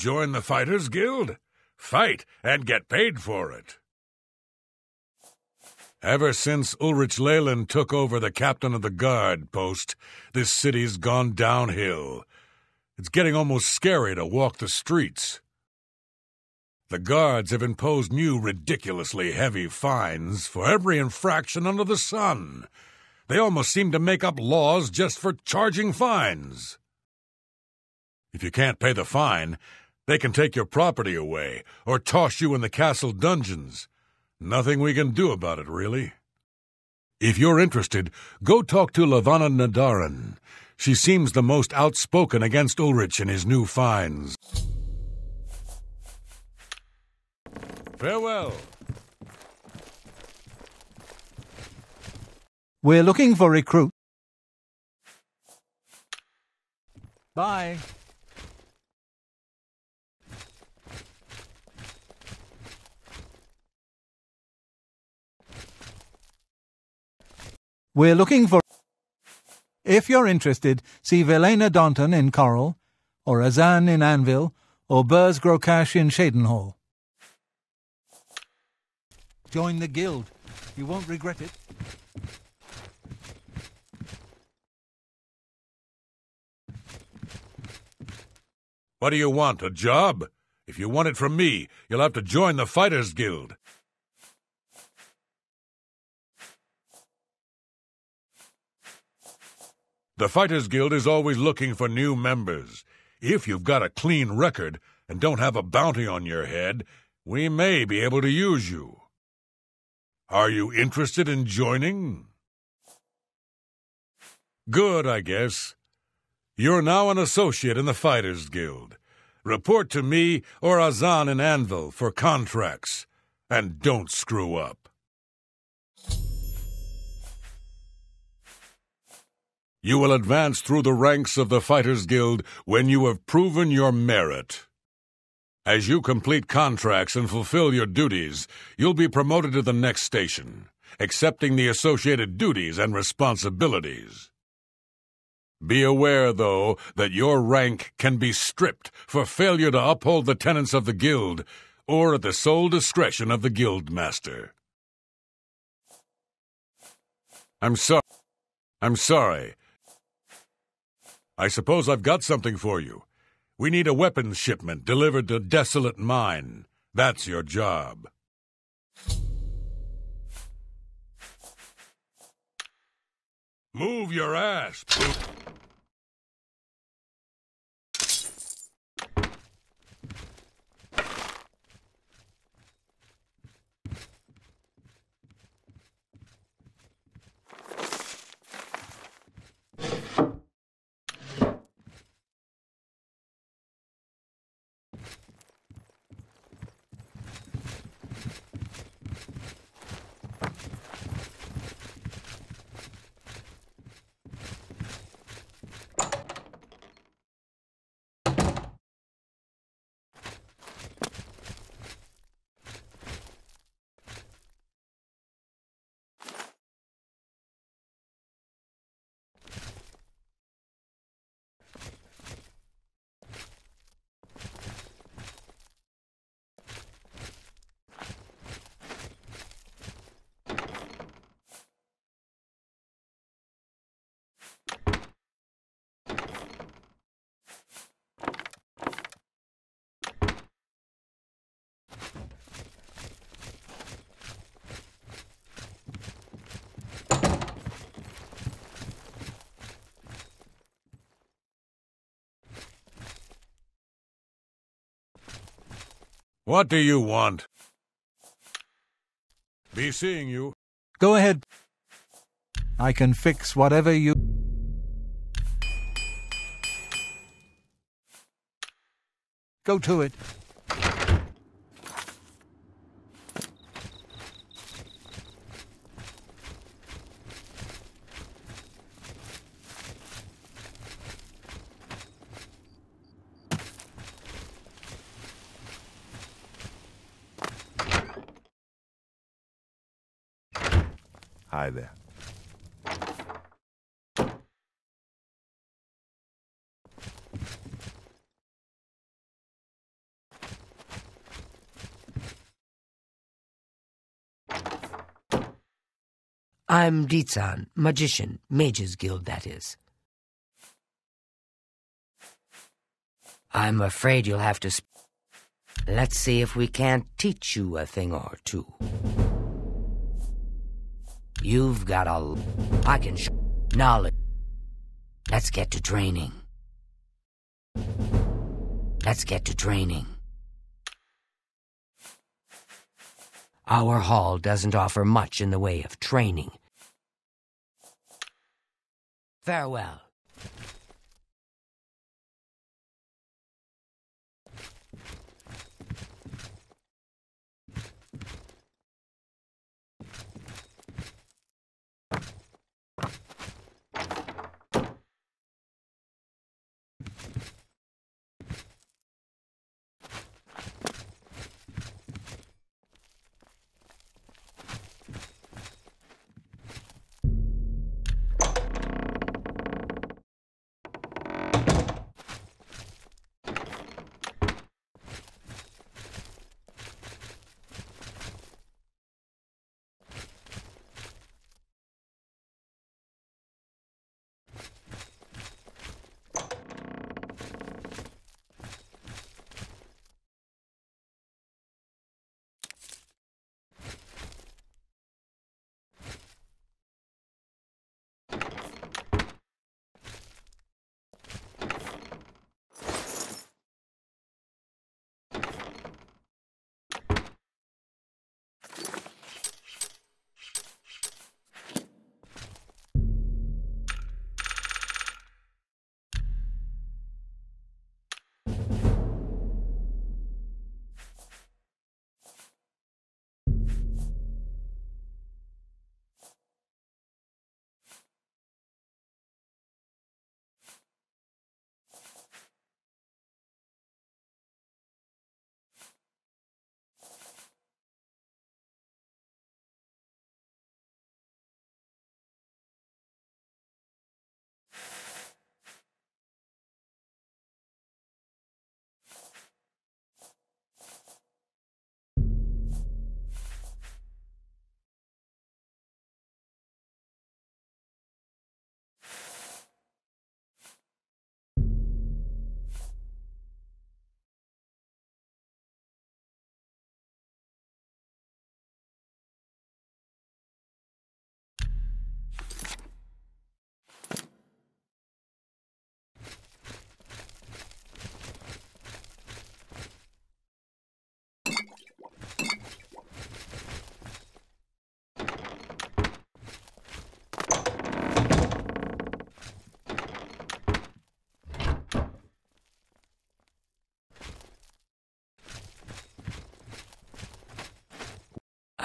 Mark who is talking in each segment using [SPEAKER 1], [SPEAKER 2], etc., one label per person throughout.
[SPEAKER 1] Join the Fighters Guild? Fight and get paid for it. Ever since Ulrich Leland took over the captain of the guard post, this city's gone downhill. It's getting almost scary to walk the streets. The guards have imposed new ridiculously heavy fines for every infraction under the sun. They almost seem to make up laws just for charging fines. If you can't pay the fine, they can take your property away or toss you in the castle dungeons. Nothing we can do about it, really. If you're interested, go talk to Llevana Nedaren. She seems the most outspoken against Ulrich and his new fines. Farewell.
[SPEAKER 2] We're looking for recruit. Bye. We're looking for. If you're interested, see Vilena Donton in Chorrol, or Azzan in Anvil, or Burz gro-Khash in Cheydinhal. Join the guild. You won't regret it.
[SPEAKER 1] What do you want, a job? If you want it from me, you'll have to join the Fighters Guild. The Fighters Guild is always looking for new members. If you've got a clean record and don't have a bounty on your head, we may be able to use you. Are you interested in joining? Good, I guess. You're now an associate in the Fighters Guild. Report to me or Azzan in Anvil for contracts. And don't screw up. You will advance through the ranks of the Fighters Guild when you have proven your merit. As you complete contracts and fulfill your duties, you'll be promoted to the next station, accepting the associated duties and responsibilities. Be aware, though, that your rank can be stripped for failure to uphold the tenets of the Guild, or at the sole discretion of the Guildmaster. I'm sorry. I'm sorry. I suppose I've got something for you. We need a weapons shipment delivered to Desolate Mine. That's your job. Move your ass, poop. What do you want? Be seeing you.
[SPEAKER 2] Go ahead. I can fix whatever you. Go to it.
[SPEAKER 3] Hi there.
[SPEAKER 4] I'm Deetsan, magician, Mages Guild, that is. I'm afraid you'll have to. Let's see if we can't teach you a thing or two. You've got a. I can show knowledge. Let's get to training. Let's get to training. Our hall doesn't offer much in the way of training. Farewell.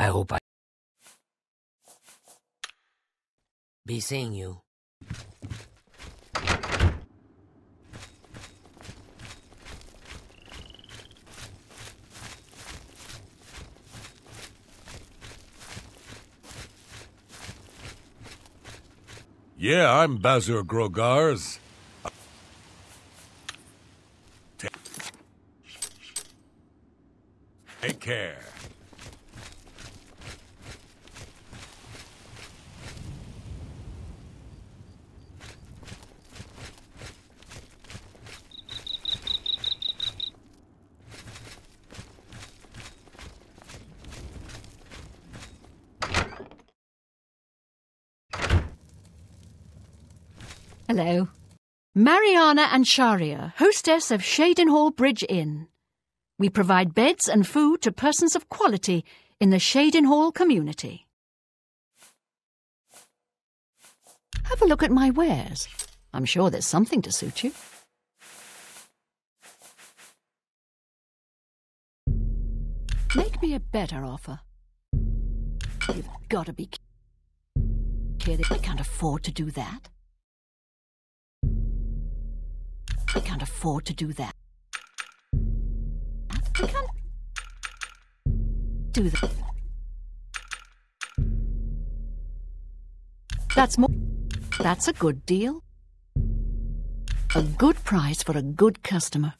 [SPEAKER 4] I hope I be seeing you.
[SPEAKER 1] Yeah, I'm Bazur Grogars. Take care.
[SPEAKER 5] Hello. Mariana Ancharia, hostess of Cheydinhal Bridge Inn. We provide beds and food to persons of quality in the Cheydinhal community. Have a look at my wares. I'm sure there's something to suit you. Make me a better offer. You've got to be kidding. I can't afford to do that. I can't afford to do that. I can't do that. That's more. That's a good deal. A good price for a good customer.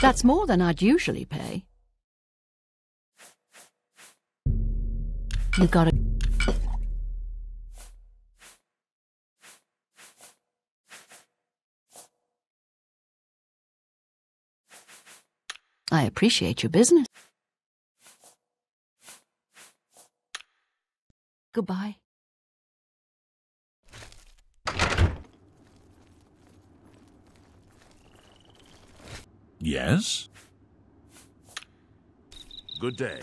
[SPEAKER 5] That's more than I'd usually pay. You gotta. I appreciate your business. Goodbye.
[SPEAKER 6] Yes?
[SPEAKER 3] Good day.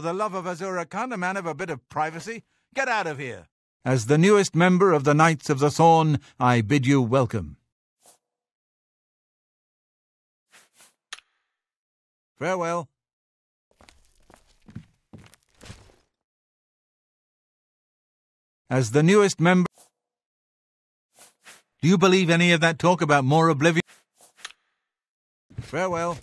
[SPEAKER 7] For the love of Azura, can't a man have a bit of privacy? Get out of here!
[SPEAKER 2] As the newest member of the Knights of the Thorn, I bid you welcome.
[SPEAKER 7] Farewell.
[SPEAKER 2] As the newest member. Do you believe any of that talk about more oblivion?
[SPEAKER 7] Farewell.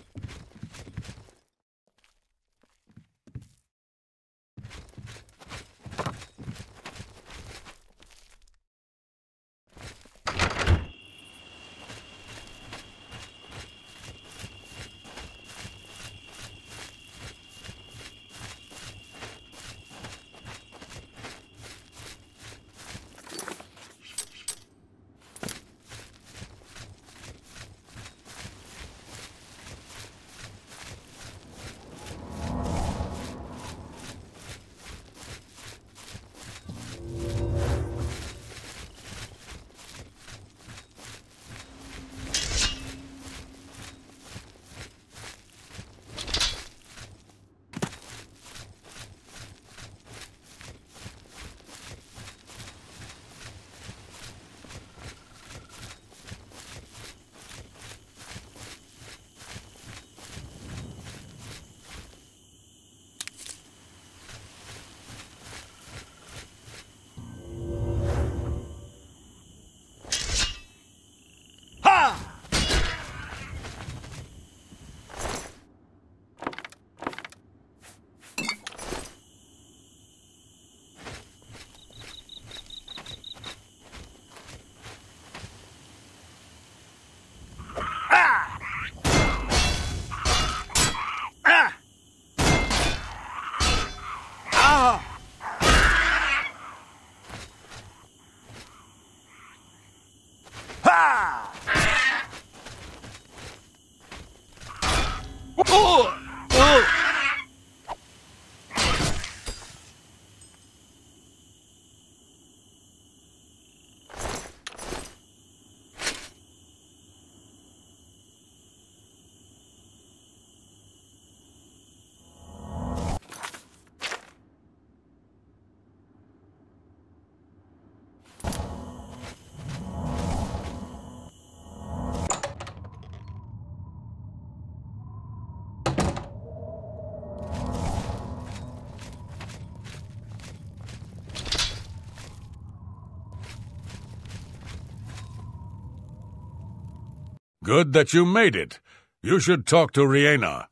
[SPEAKER 1] Good that you made it. You should talk to Riena.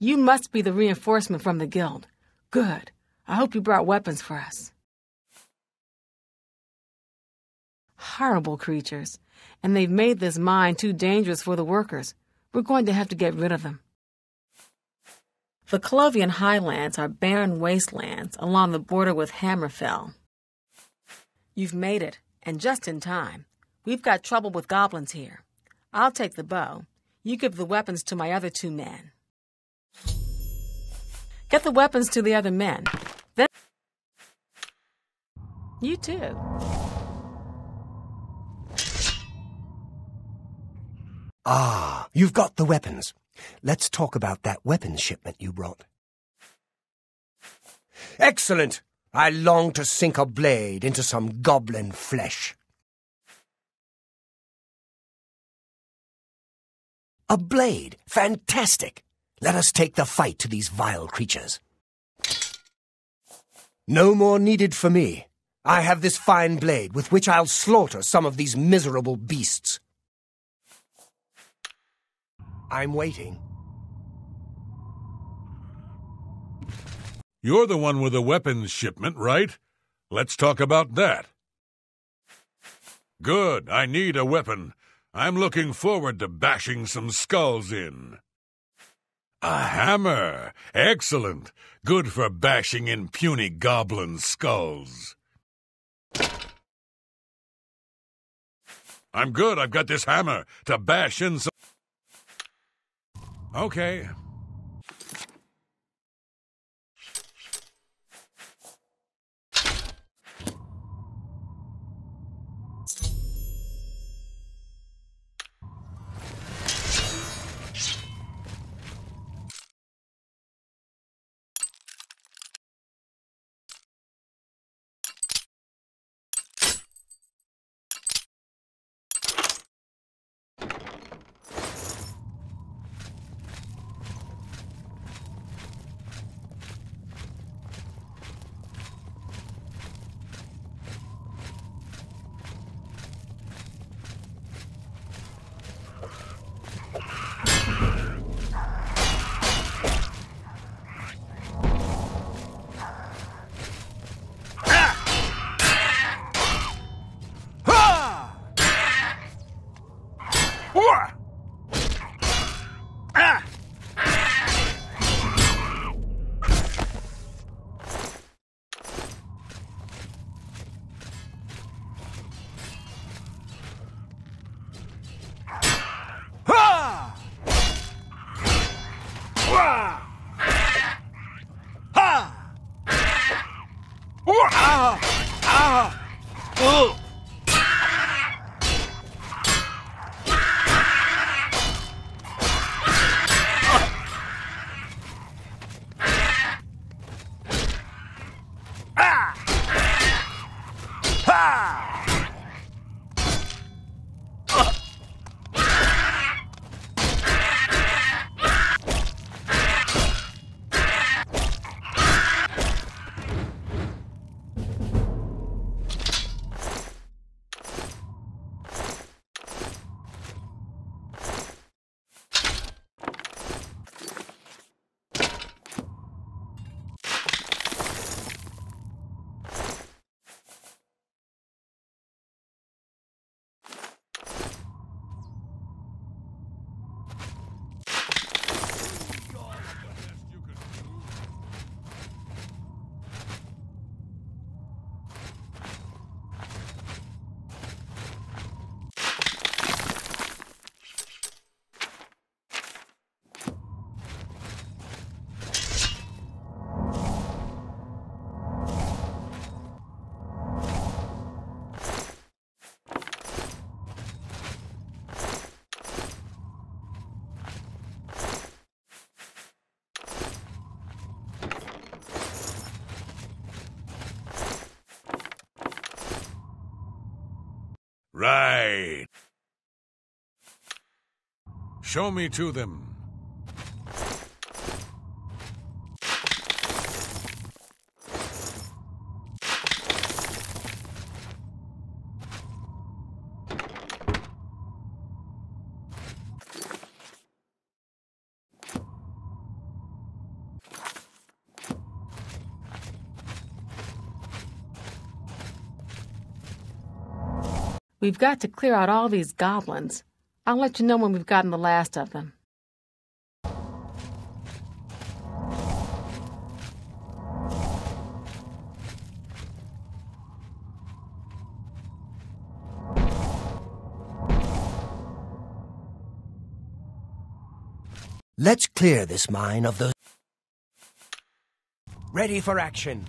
[SPEAKER 8] You must be the reinforcement from the guild. Good. I hope you brought weapons for us. horrible creatures, and they've made this mine too dangerous for the workers. We're going to have to get rid of them. The Colovian highlands are barren wastelands along the border with Hammerfell. You've made it, and just in time. We've got trouble with goblins here. I'll take the bow. You give the weapons to my other two men. Get the weapons to the other men. Then. You too.
[SPEAKER 6] Ah, you've got the weapons. Let's talk about that weapons shipment you brought. Excellent! I long to sink a blade into some goblin flesh. A blade! Fantastic! Let us take the fight to these vile creatures. No more needed for me. I have this fine blade with which I'll slaughter some of these miserable beasts. I'm waiting.
[SPEAKER 1] You're the one with the weapons shipment, right? Let's talk about that. Good, I need a weapon. I'm looking forward to bashing some skulls in. A hammer! Excellent! Good for bashing in puny goblin skulls. I'm good, I've got this hammer to bash in some. Okay. Show me to them.
[SPEAKER 8] We've got to clear out all these goblins. I'll let you know when we've gotten the last of them.
[SPEAKER 6] Let's clear this mine of those. Ready for action.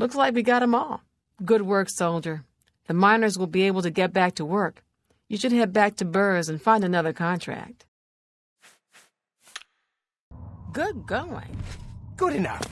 [SPEAKER 8] Looks like we got 'em all. Good work, soldier. The miners will be able to get back to work. You should head back to Burz and find another contract. Good going.
[SPEAKER 6] Good enough.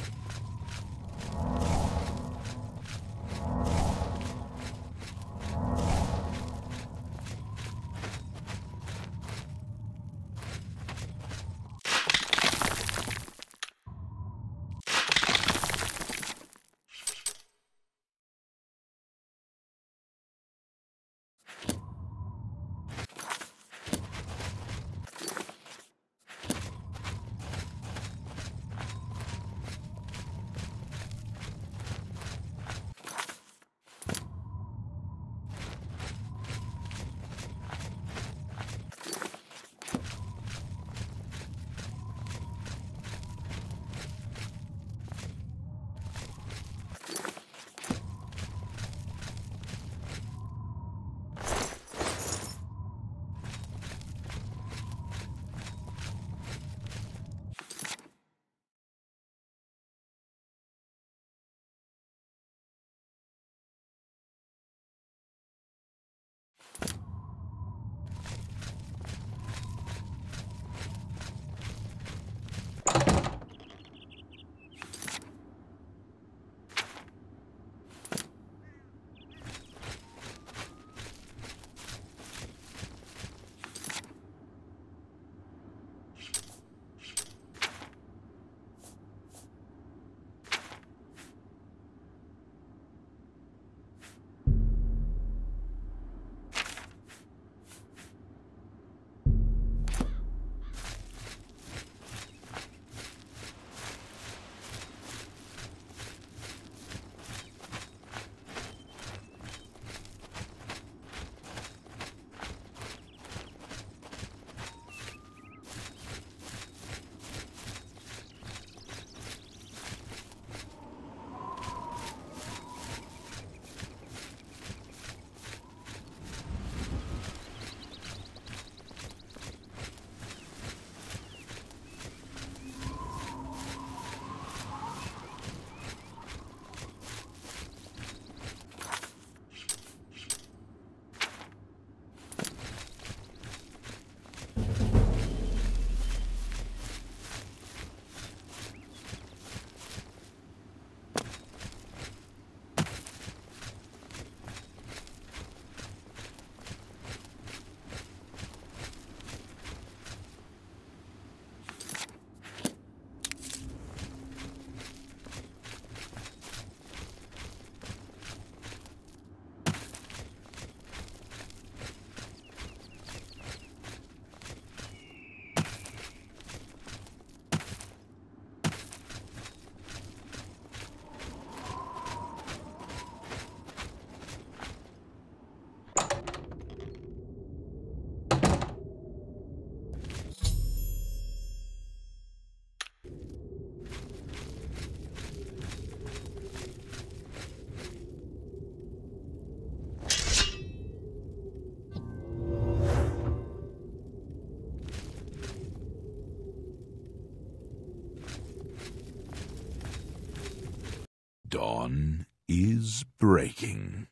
[SPEAKER 9] Dawn is breaking.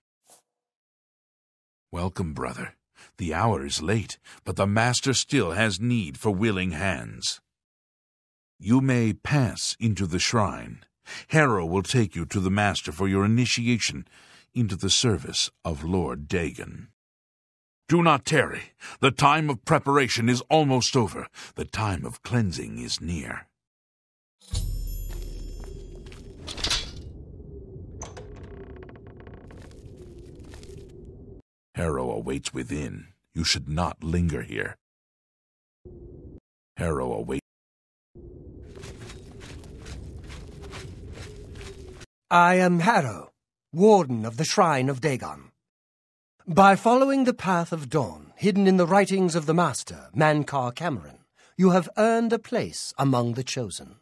[SPEAKER 9] Welcome, brother. The hour is late, but the Master still has need for willing hands. You may pass into the shrine. Harrow will take you to the Master for your initiation into the service of Lord Dagon. Do not tarry. The time of preparation is almost over. The time of cleansing is near. Awaits within. You should not linger here. Harrow awaits.
[SPEAKER 6] I am Harrow, Warden of the Shrine of Dagon. By following the path of dawn, hidden in the writings of the Master, Mankar Camoran, you have earned a place among the chosen.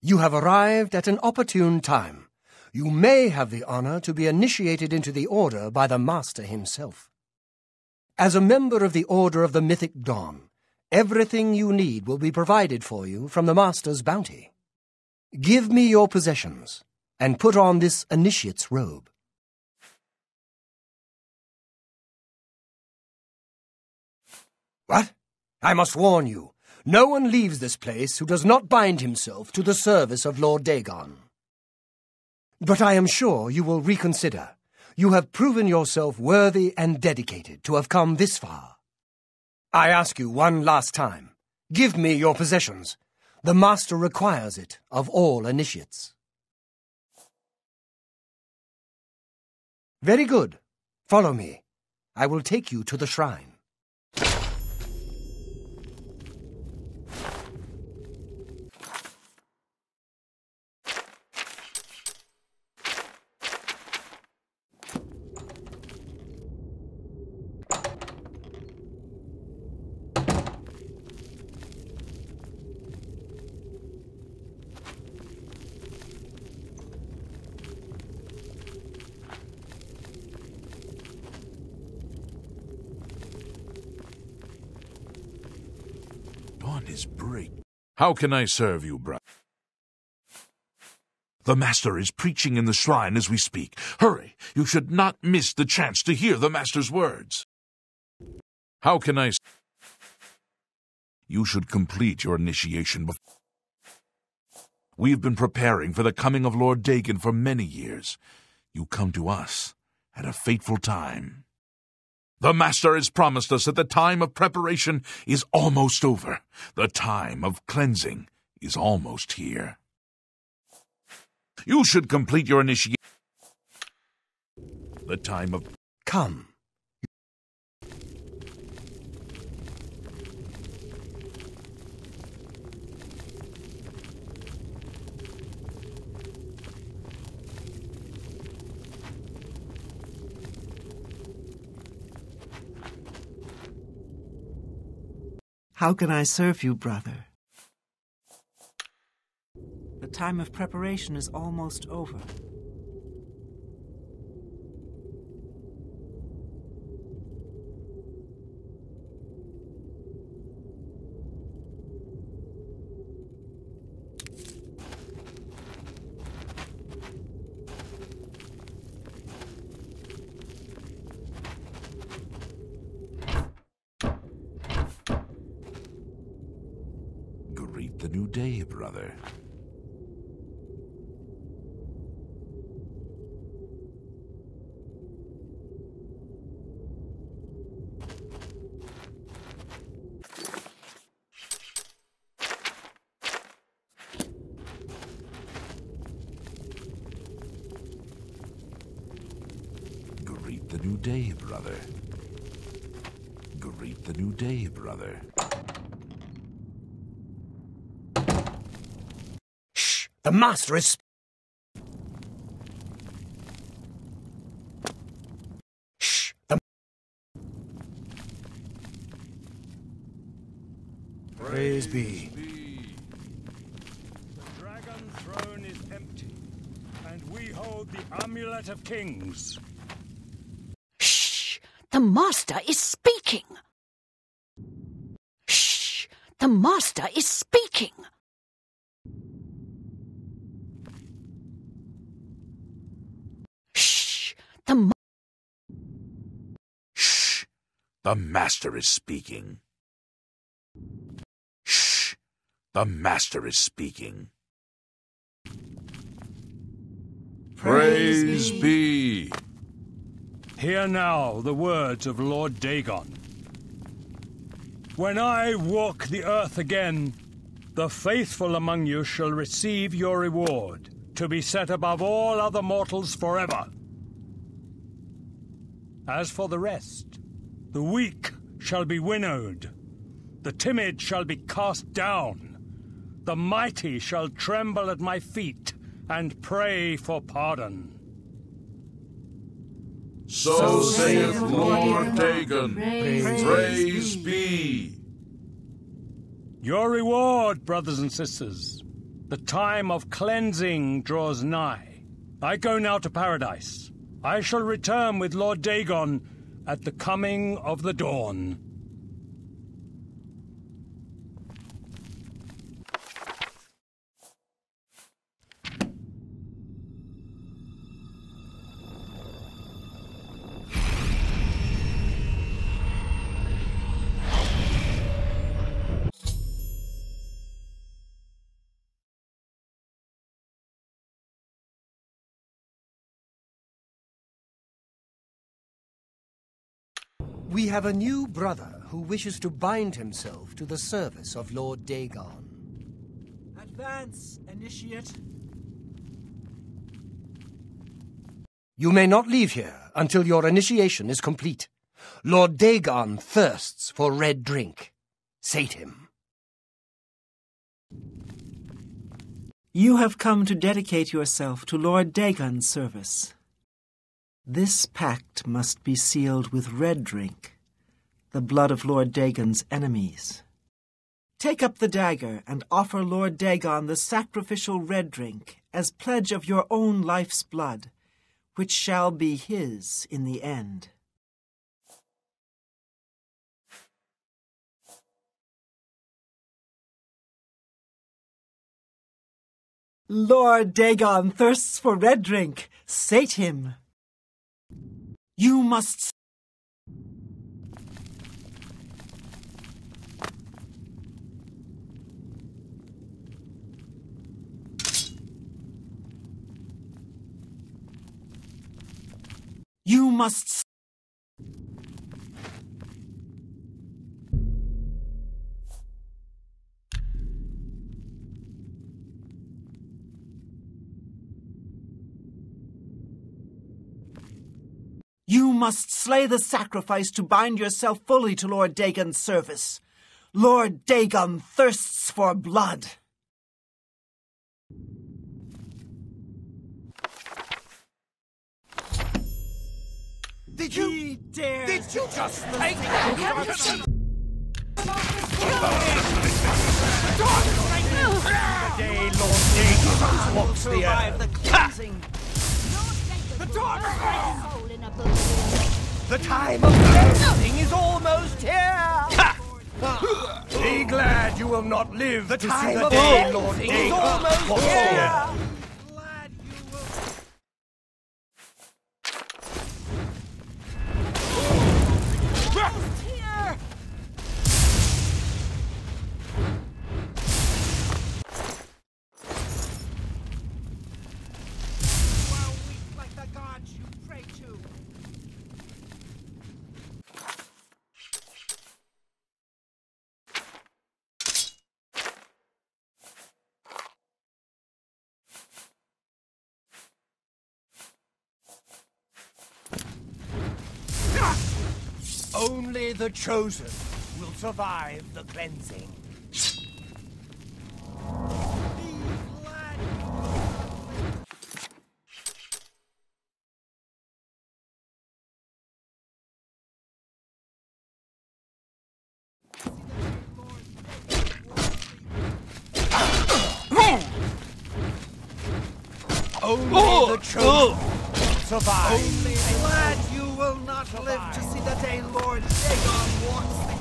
[SPEAKER 6] You have arrived at an opportune time. You may have the honor to be initiated into the Order by the Master himself. As a member of the Order of the Mythic Dawn, everything you need will be provided for you from the Master's bounty. Give me your possessions, and put on this initiate's robe. What? I must warn you, no one leaves this place who does not bind himself to the service of Lord Dagon. But I am sure you will reconsider. You have proven yourself worthy and dedicated to have come this far. I ask you one last time. Give me your possessions. The Master requires it of all initiates. Very good. Follow me. I will take you to the shrine.
[SPEAKER 9] Dawn is break. How can I serve you, brother? The Master is preaching in the shrine as we speak. Hurry! You should not miss the chance to hear the Master's words. How can I... You should complete your initiation before... We have been preparing for the coming of Lord Dagon for many years. You come to us at a fateful time. The Master has promised us that the time of preparation is almost over. The time of cleansing is almost here. You should complete your initiation. The time of.
[SPEAKER 6] Come.
[SPEAKER 10] How can I serve you, brother? The time of preparation is almost over.
[SPEAKER 9] Greet the new day, brother. Greet the new day, brother. Greet the new day, brother.
[SPEAKER 6] Shh! The Master is. Shh! The. Praise be.
[SPEAKER 11] The dragon throne is empty, and we hold the amulet of kings.
[SPEAKER 5] Shh! The Master is speaking! Shh! The Master is speaking! The
[SPEAKER 9] Shh! The Master is speaking. Shh! The Master is speaking.
[SPEAKER 11] Praise be. Hear now the words of Lord Dagon. When I walk the earth again, the faithful among you shall receive your reward, to be set above all other mortals forever. As for the rest, the weak shall be winnowed, the timid shall be cast down, the mighty shall tremble at my feet and pray for pardon.
[SPEAKER 9] So saith Lord Dagon.
[SPEAKER 11] Praise
[SPEAKER 9] Praise be.
[SPEAKER 11] Your reward, brothers and sisters. The time of cleansing draws nigh. I go now to paradise. I shall return with Lord Dagon at the coming of the dawn.
[SPEAKER 6] We have a new brother who wishes to bind himself to the service of Lord Dagon.
[SPEAKER 10] Advance, initiate.
[SPEAKER 6] You may not leave here until your initiation is complete. Lord Dagon thirsts for red drink. Sate him.
[SPEAKER 10] You have come to dedicate yourself to Lord Dagon's service. This pact must be sealed with red drink, the blood of Lord Dagon's enemies. Take up the dagger and offer Lord Dagon the sacrificial red drink as pledge of your own life's blood, which shall be his in the end. Lord Dagon thirsts for red drink. Sate him. You must. You must. You must slay the sacrifice to bind yourself fully to Lord Dagon's service. Lord Dagon thirsts for blood.
[SPEAKER 12] Did you
[SPEAKER 10] dare?
[SPEAKER 12] Did you just take
[SPEAKER 13] The day Lord Dagon walks the earth.
[SPEAKER 12] the cleansing? The dawn The time of cleansing is almost here.
[SPEAKER 13] Be glad you will not live
[SPEAKER 12] The
[SPEAKER 13] to see
[SPEAKER 12] time
[SPEAKER 13] the
[SPEAKER 12] of
[SPEAKER 13] day Lord
[SPEAKER 12] cleansing is almost here.
[SPEAKER 13] earth.
[SPEAKER 12] Like the gods you pray to. Only the chosen will survive the cleansing. Only oh! the chosen oh! will survive. Only glad you will not live to see the day Lord. Dagon walks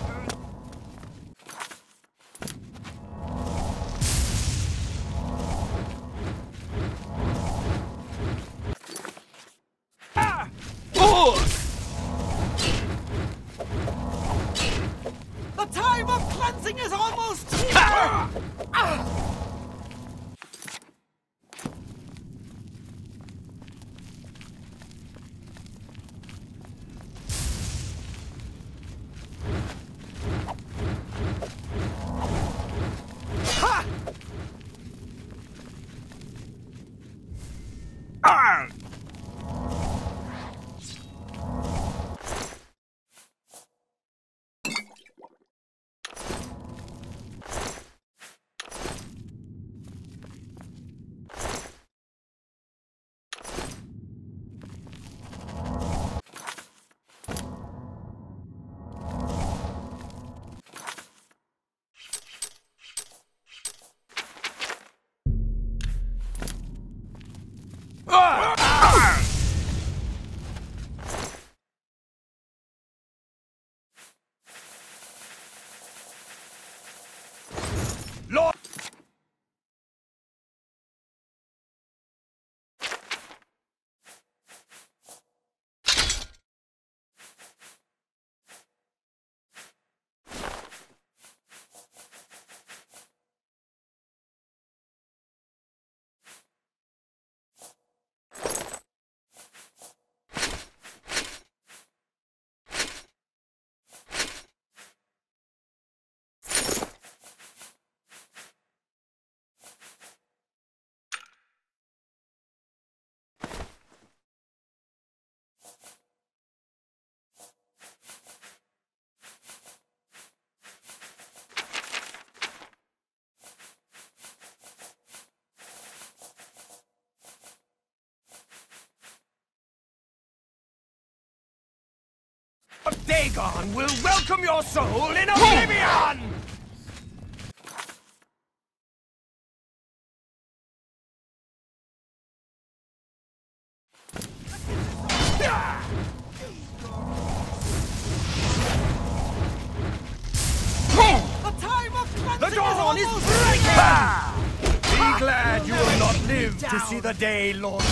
[SPEAKER 12] Dagon will welcome your soul in oblivion!
[SPEAKER 10] The time
[SPEAKER 12] The dawn is breaking! Be glad you will not live to see the day, Lord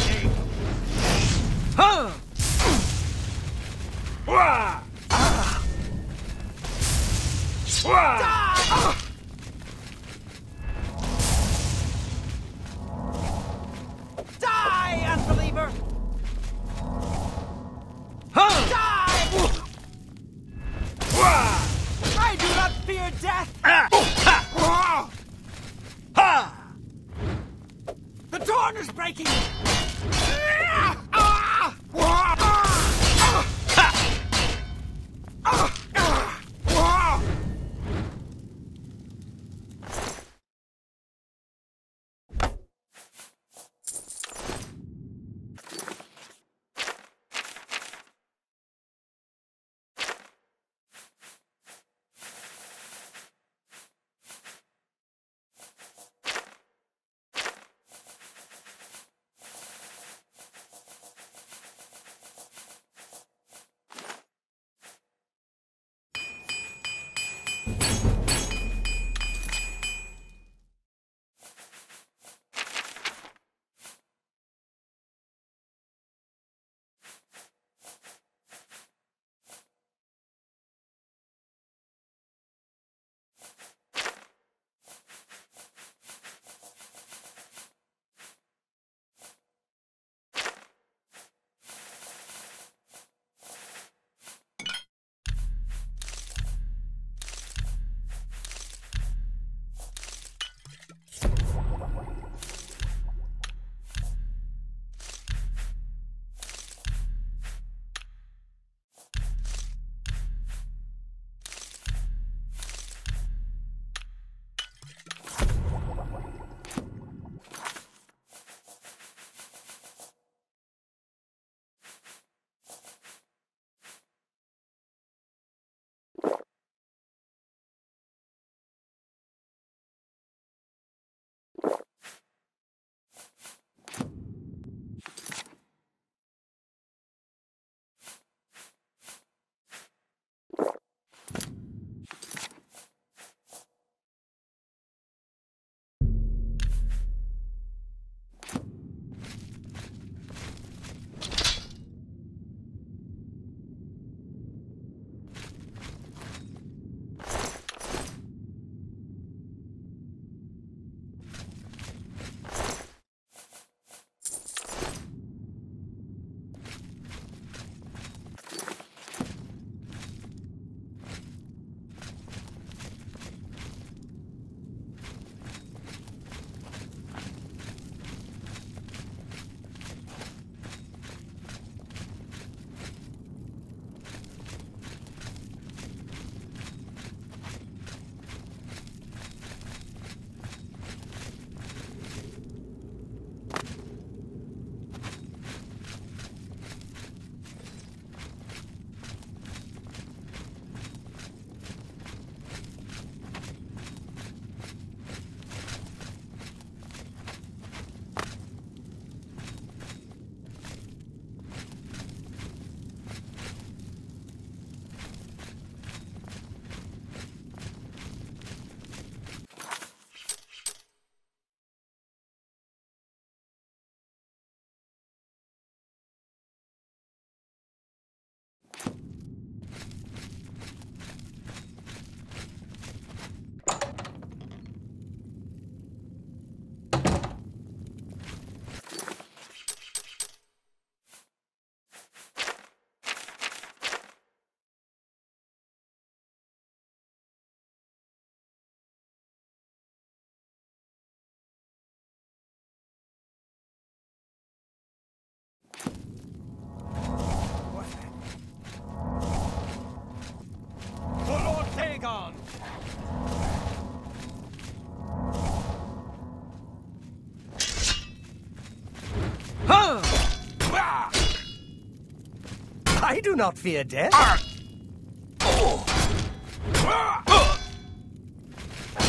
[SPEAKER 10] do not fear death.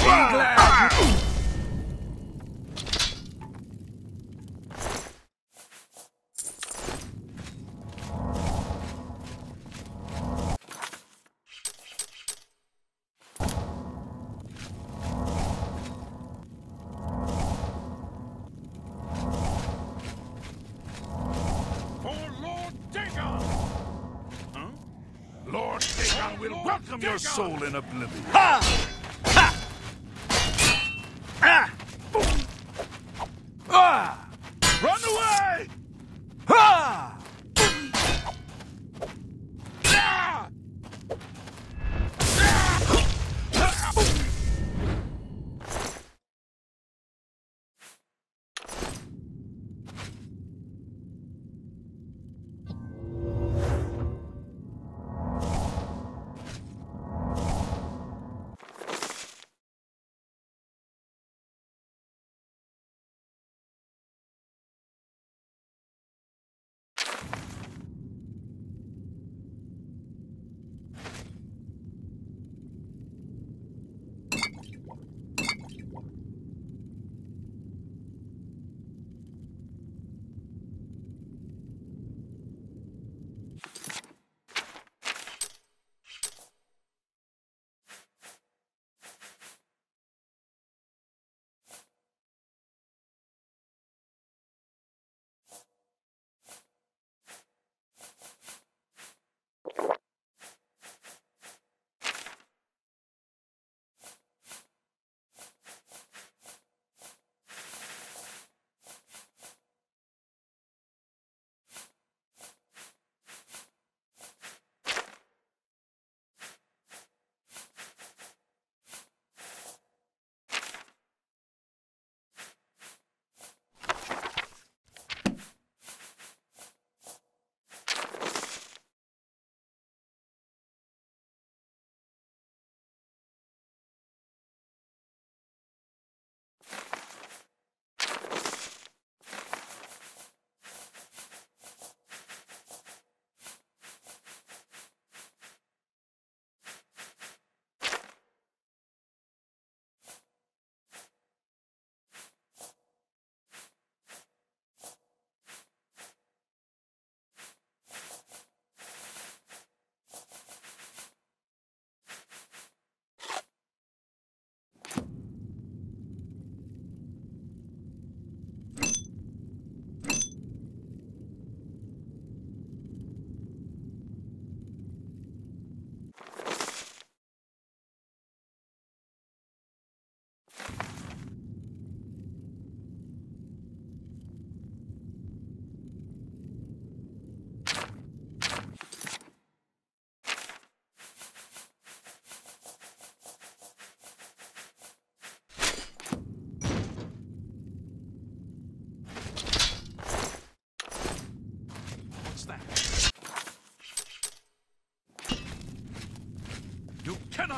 [SPEAKER 13] You...
[SPEAKER 9] your soul in oblivion.
[SPEAKER 13] Ha!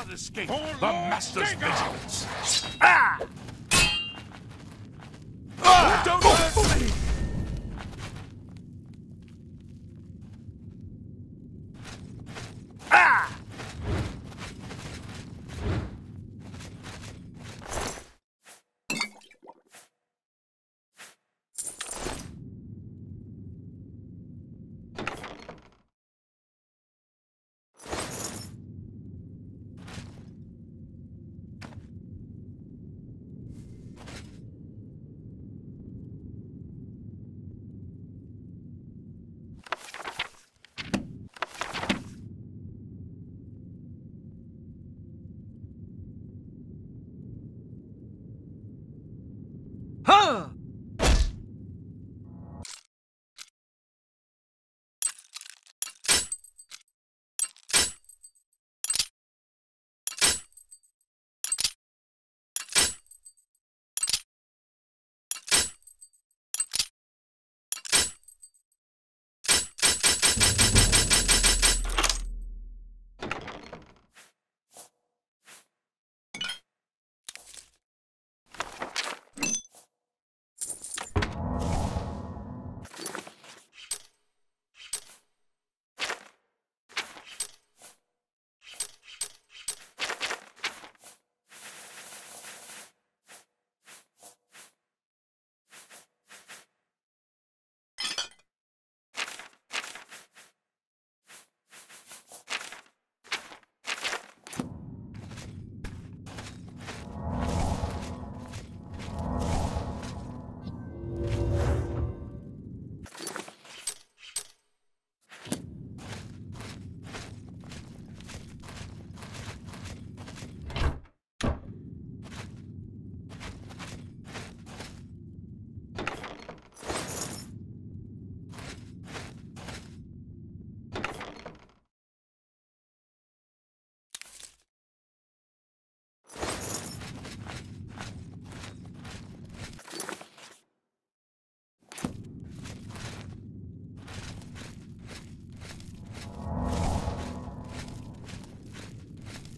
[SPEAKER 9] Cannot escape the Master's vigilance.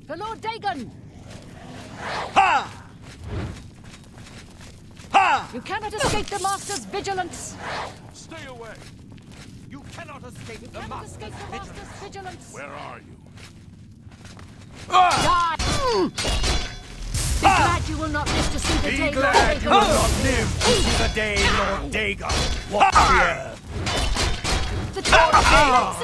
[SPEAKER 5] For Lord Dagon!
[SPEAKER 12] Ha! Ha!
[SPEAKER 5] You cannot escape the Master's vigilance!
[SPEAKER 13] Stay away!
[SPEAKER 12] You cannot escape
[SPEAKER 5] You
[SPEAKER 12] the
[SPEAKER 5] cannot
[SPEAKER 12] Master's
[SPEAKER 5] escape the
[SPEAKER 12] vigilance.
[SPEAKER 5] Master's vigilance!
[SPEAKER 13] Where are you?
[SPEAKER 12] Ah!
[SPEAKER 5] Die! Be glad you will not live to see the
[SPEAKER 12] Be
[SPEAKER 5] day
[SPEAKER 12] glad
[SPEAKER 5] Lord
[SPEAKER 12] you
[SPEAKER 5] Dagon...
[SPEAKER 12] will not live to see the day Lord Dagon walks the earth.
[SPEAKER 5] The time
[SPEAKER 12] Ah!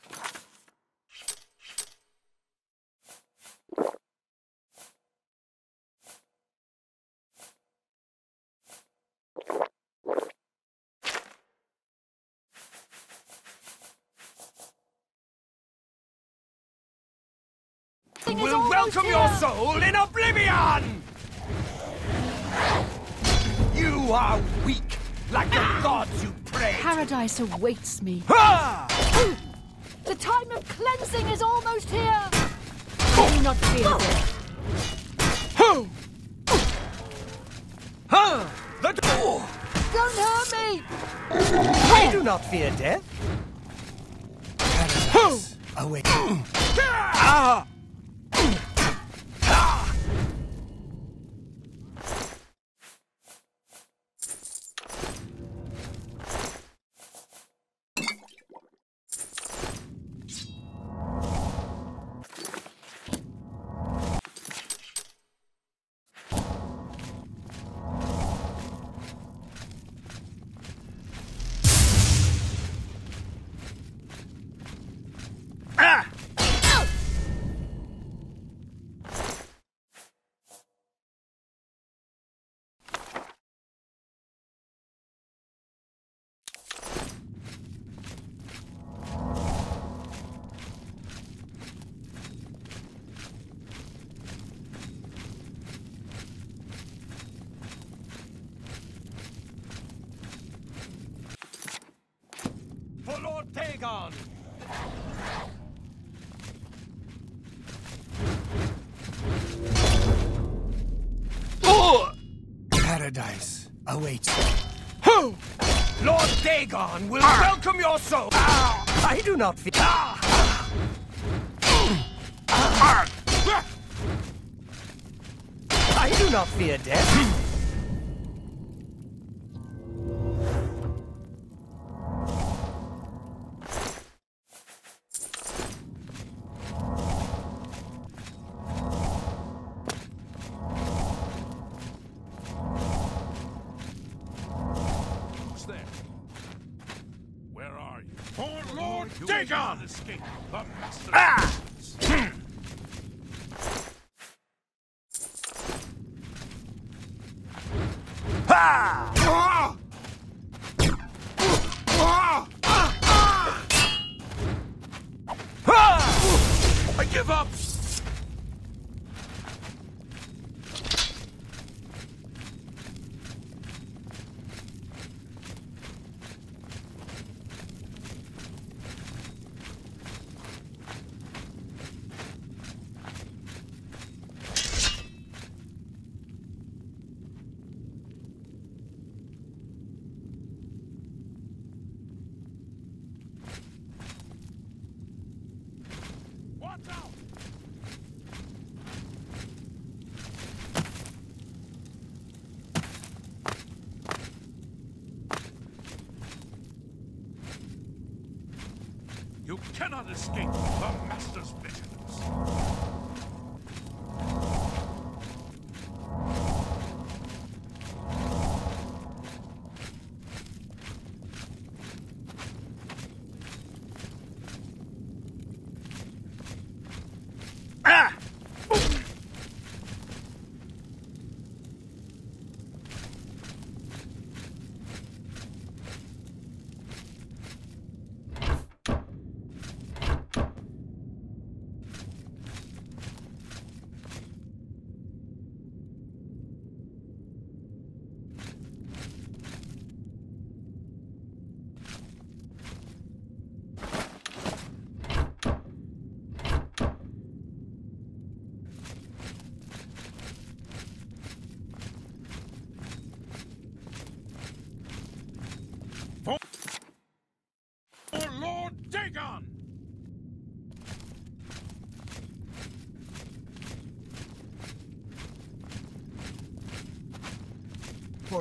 [SPEAKER 5] cleansing is
[SPEAKER 12] will
[SPEAKER 5] almost
[SPEAKER 12] welcome
[SPEAKER 5] here.
[SPEAKER 12] your soul in oblivion! You are weak, like the gods you pray.
[SPEAKER 5] Paradise awaits me.
[SPEAKER 12] Ha!
[SPEAKER 5] The time of cleansing is almost here! Do not fear death.
[SPEAKER 12] Huh! The door!
[SPEAKER 5] Don't hurt me!
[SPEAKER 6] I do not fear death. Paradise awaits.
[SPEAKER 12] Ah! Ah!
[SPEAKER 6] Paradise awaits.
[SPEAKER 12] Who? Lord Dagon will ah! welcome your soul! Ah!
[SPEAKER 6] I do not fear. Ah! I do not fear death.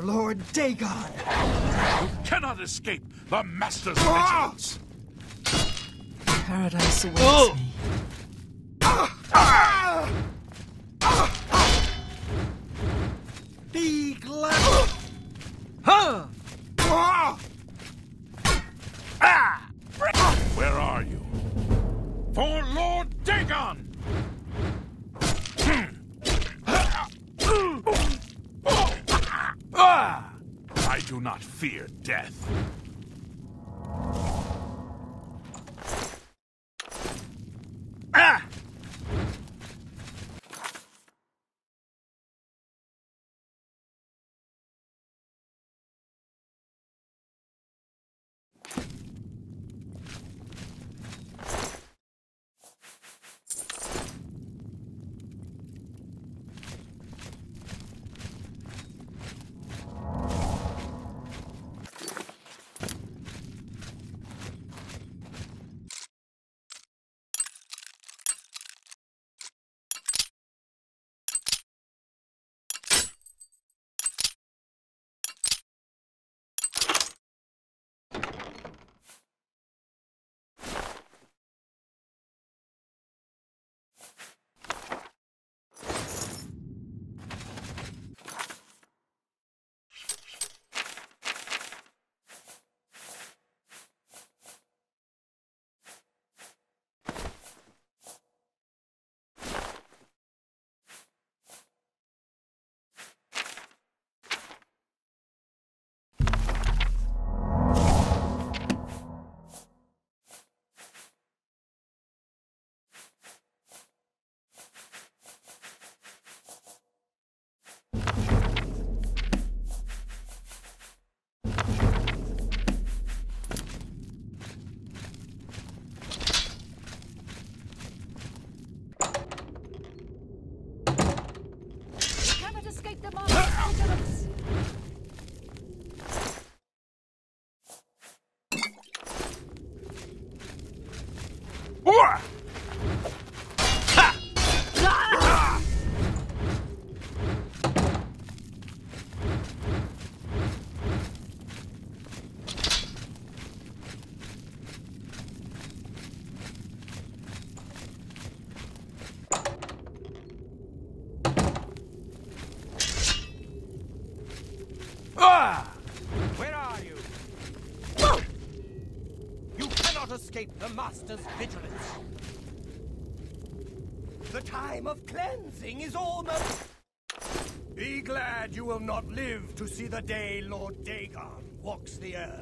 [SPEAKER 13] Lord Dagon. You cannot escape the Master's
[SPEAKER 12] ah!
[SPEAKER 9] vigilance.
[SPEAKER 10] Paradise awaits
[SPEAKER 12] Oh!
[SPEAKER 5] Master's vigilance.
[SPEAKER 12] The time of cleansing is almost. Be glad you will not live to see the day Lord Dagon walks the earth.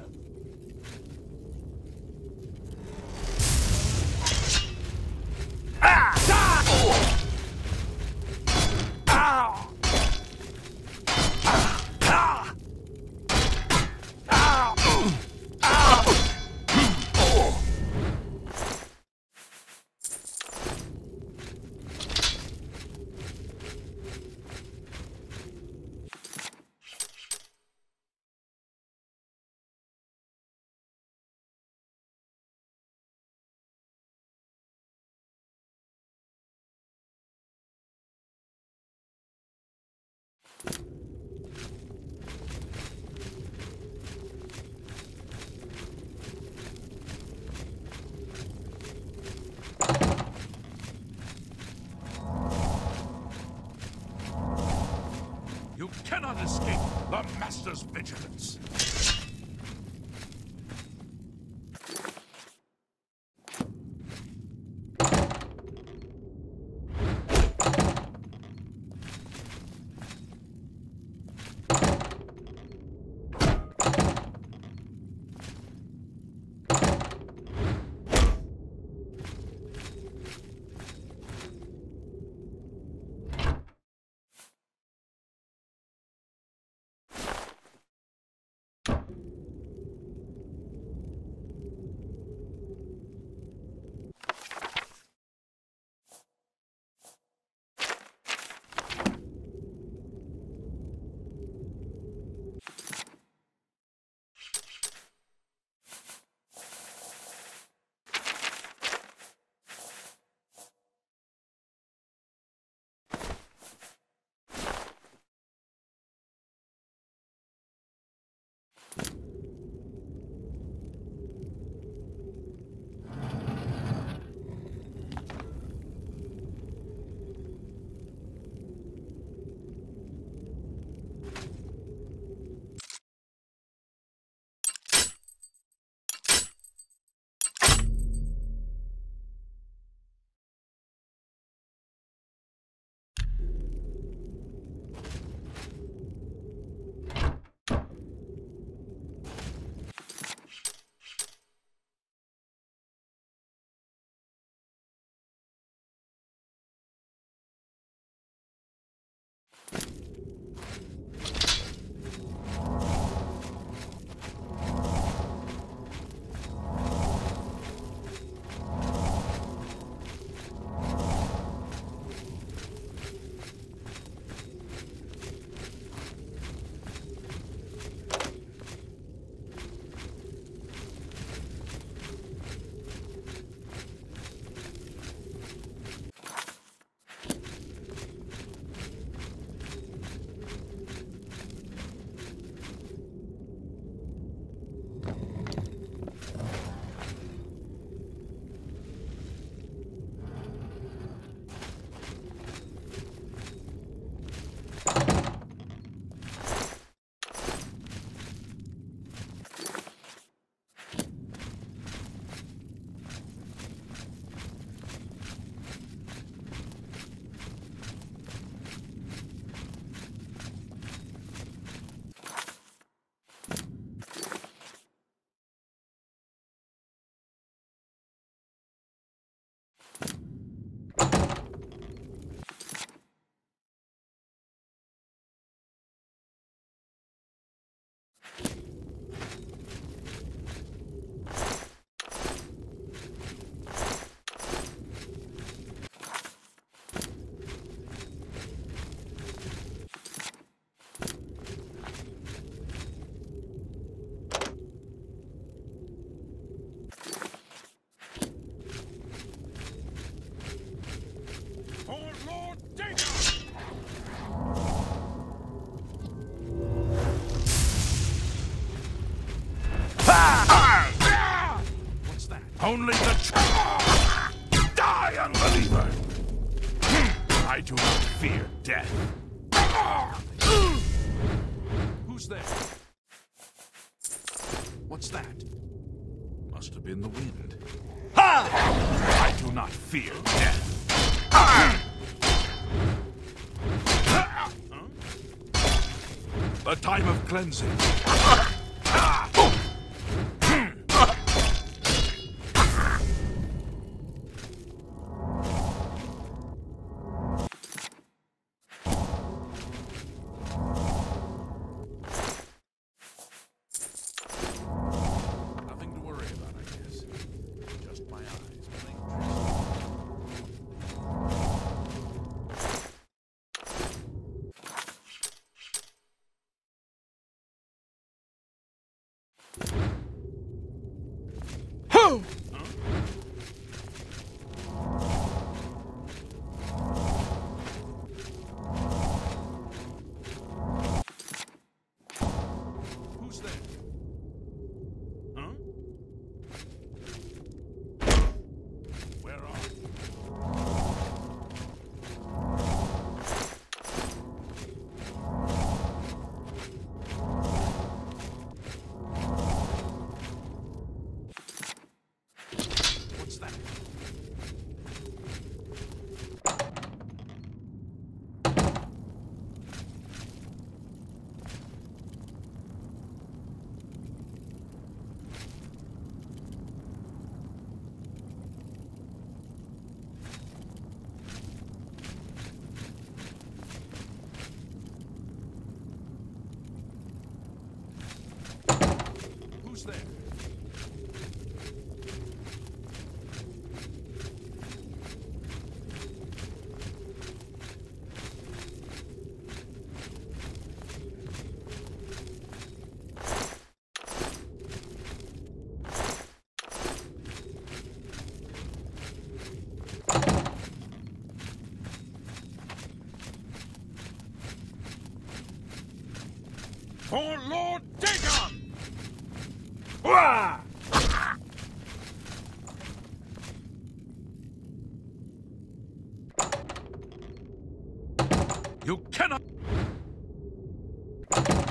[SPEAKER 9] cleansing.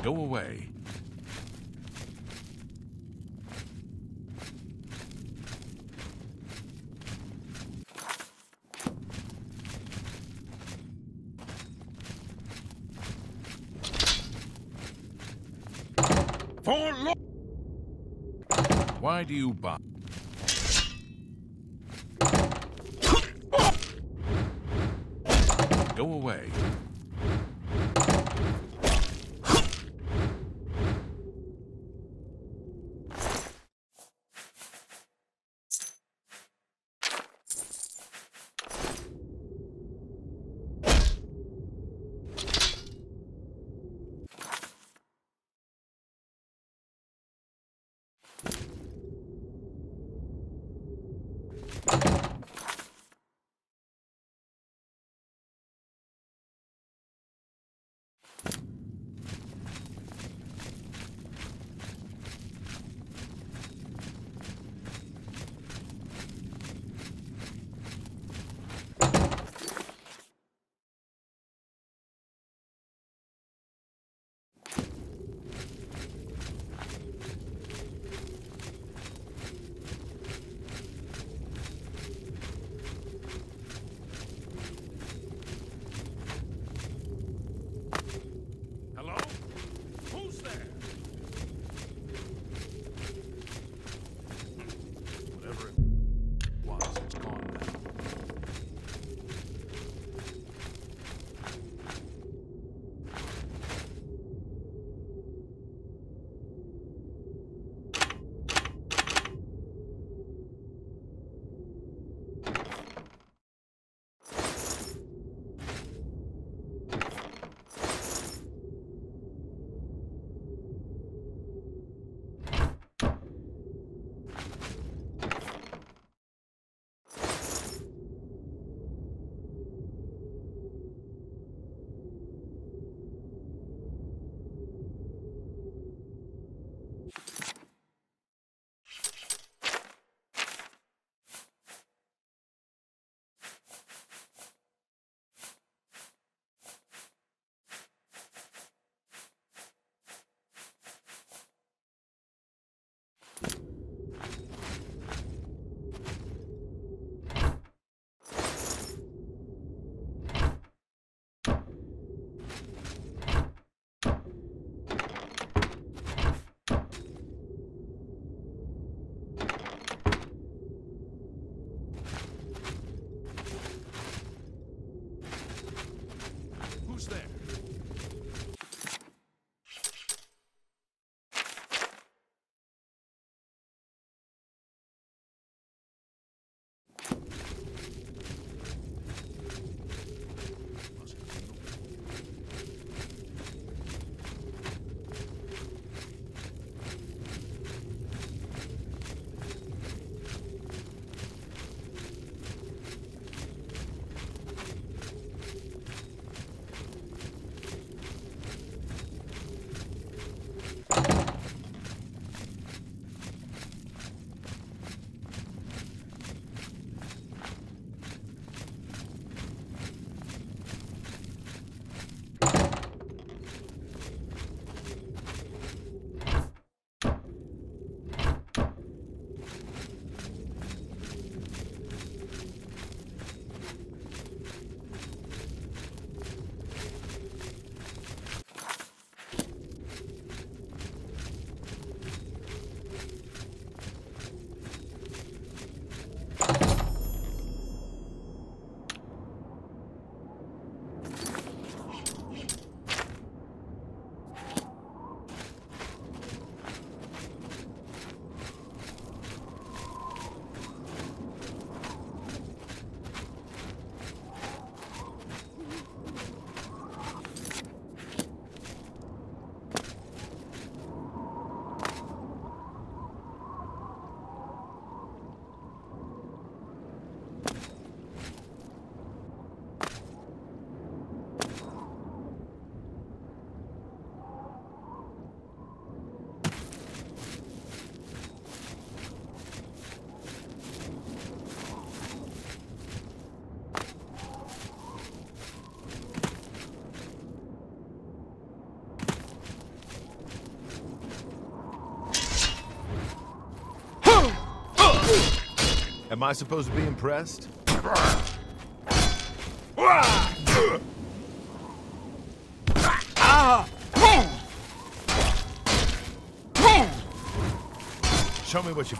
[SPEAKER 9] Go away. For Why do you buy? Go away.
[SPEAKER 3] Am I supposed to be impressed? Ah! Show me what you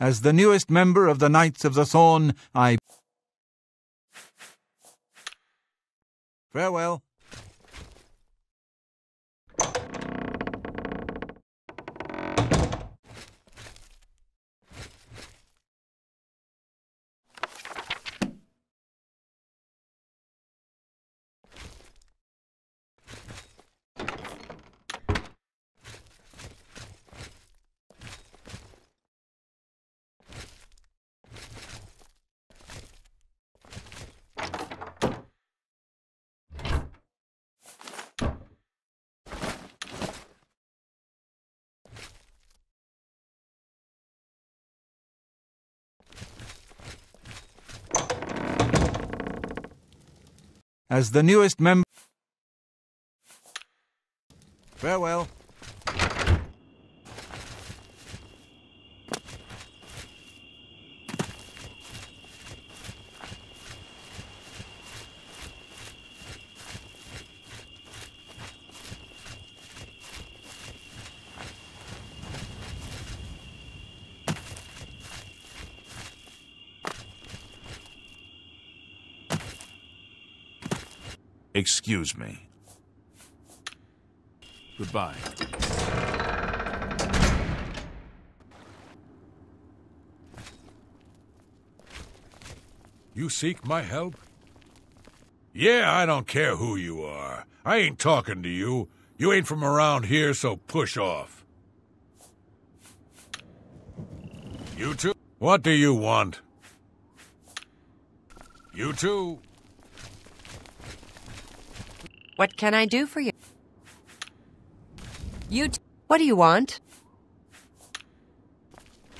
[SPEAKER 2] As the newest member of the Knights of the Thorn, I. Farewell. As the newest member. Farewell.
[SPEAKER 9] Excuse me. Goodbye.
[SPEAKER 1] You seek my help? Yeah, I don't care who you are. I ain't talking to you. You ain't from around here, so push off. You two? What do you want? You two?
[SPEAKER 14] What can I do for you? You. T- what do you want?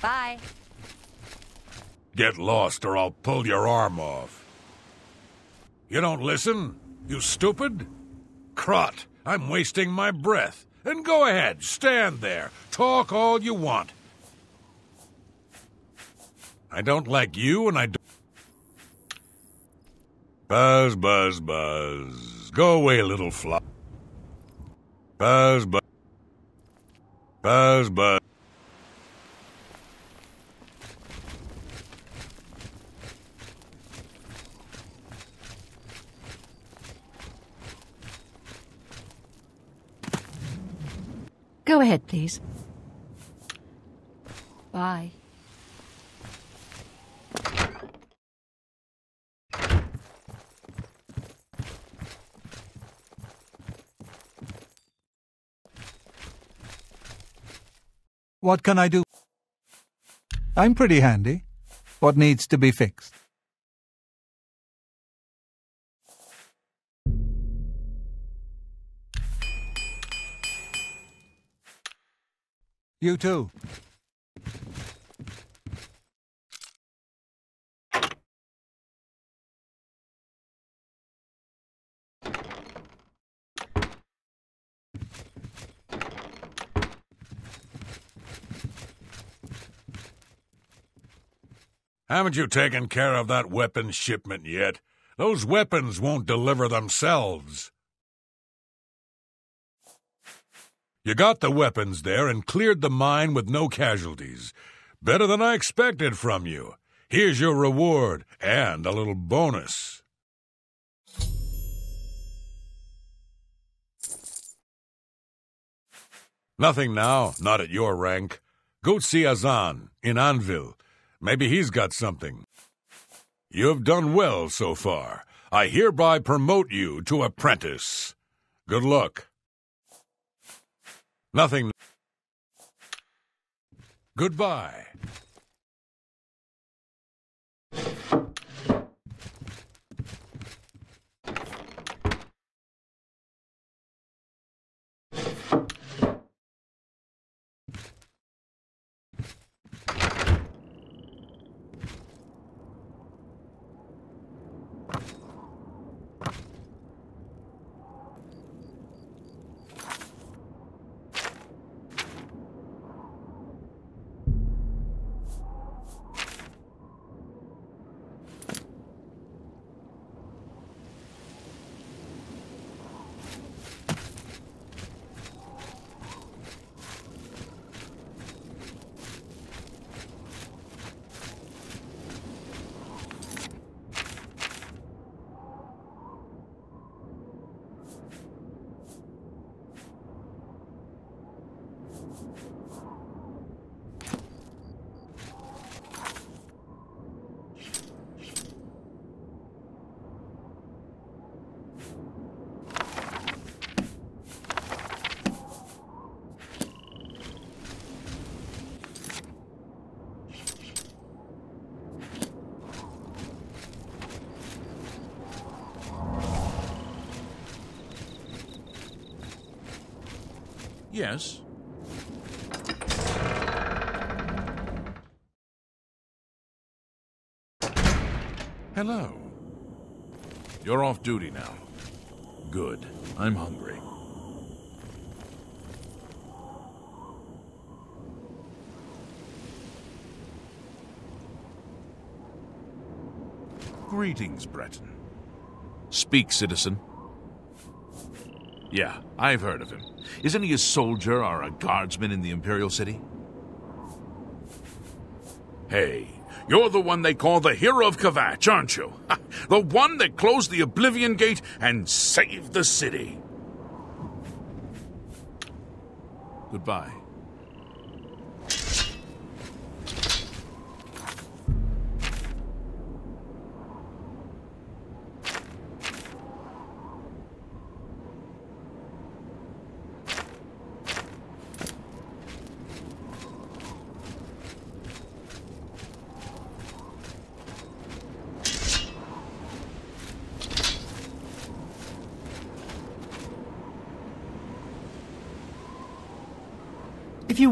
[SPEAKER 14] Bye.
[SPEAKER 1] Get lost or I'll pull your arm off. You don't listen? You stupid? Crot, I'm wasting my breath. And go ahead, stand there. Talk all you want. I don't like you and I don't. Buzz, buzz, buzz. Go away, little fly. Buzz, buzz. Buzz, buzz.
[SPEAKER 5] Go ahead, please. Bye.
[SPEAKER 2] What can I do? I'm pretty handy. What needs to be fixed? You too.
[SPEAKER 1] Haven't you taken care of that weapon shipment yet? Those weapons won't deliver themselves. You got the weapons there and cleared the mine with no casualties. Better than I expected from you. Here's your reward and a little bonus. Nothing now, not at your rank. Go see Azzan in Anvil. Maybe he's got something. You've done well so far. I hereby promote you to apprentice. Good luck. Nothing. Goodbye.
[SPEAKER 9] Yes. Hello. You're off duty now. Good. I'm hungry. Greetings, Breton. Speak, citizen. Yeah, I've heard of him. Isn't he a soldier or a guardsman in the Imperial City? Hey, you're the one they call the hero of Kvatch, aren't you? the one that closed the Oblivion Gate and saved the city. Goodbye.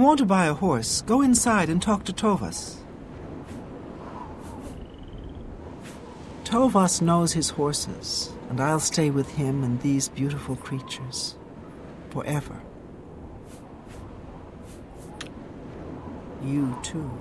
[SPEAKER 10] Want to buy a horse, go inside and talk to Tovas. Tovas knows his horses, and I'll stay with him and these beautiful creatures forever. You too.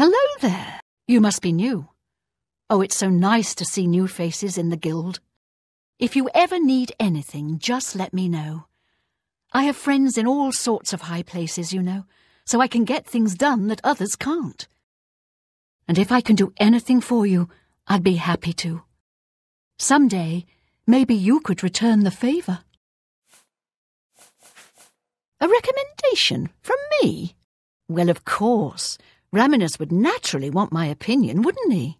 [SPEAKER 5] Hello there. You must be new. Oh, it's so nice to see new faces in the guild. If you ever need anything, just let me know. I have friends in all sorts of high places, you know, so I can get things done that others can't. And if I can do anything for you, I'd be happy to. Some day, maybe you could return the favour. A recommendation from me? Well, of course. Raminus would naturally want my opinion, wouldn't he?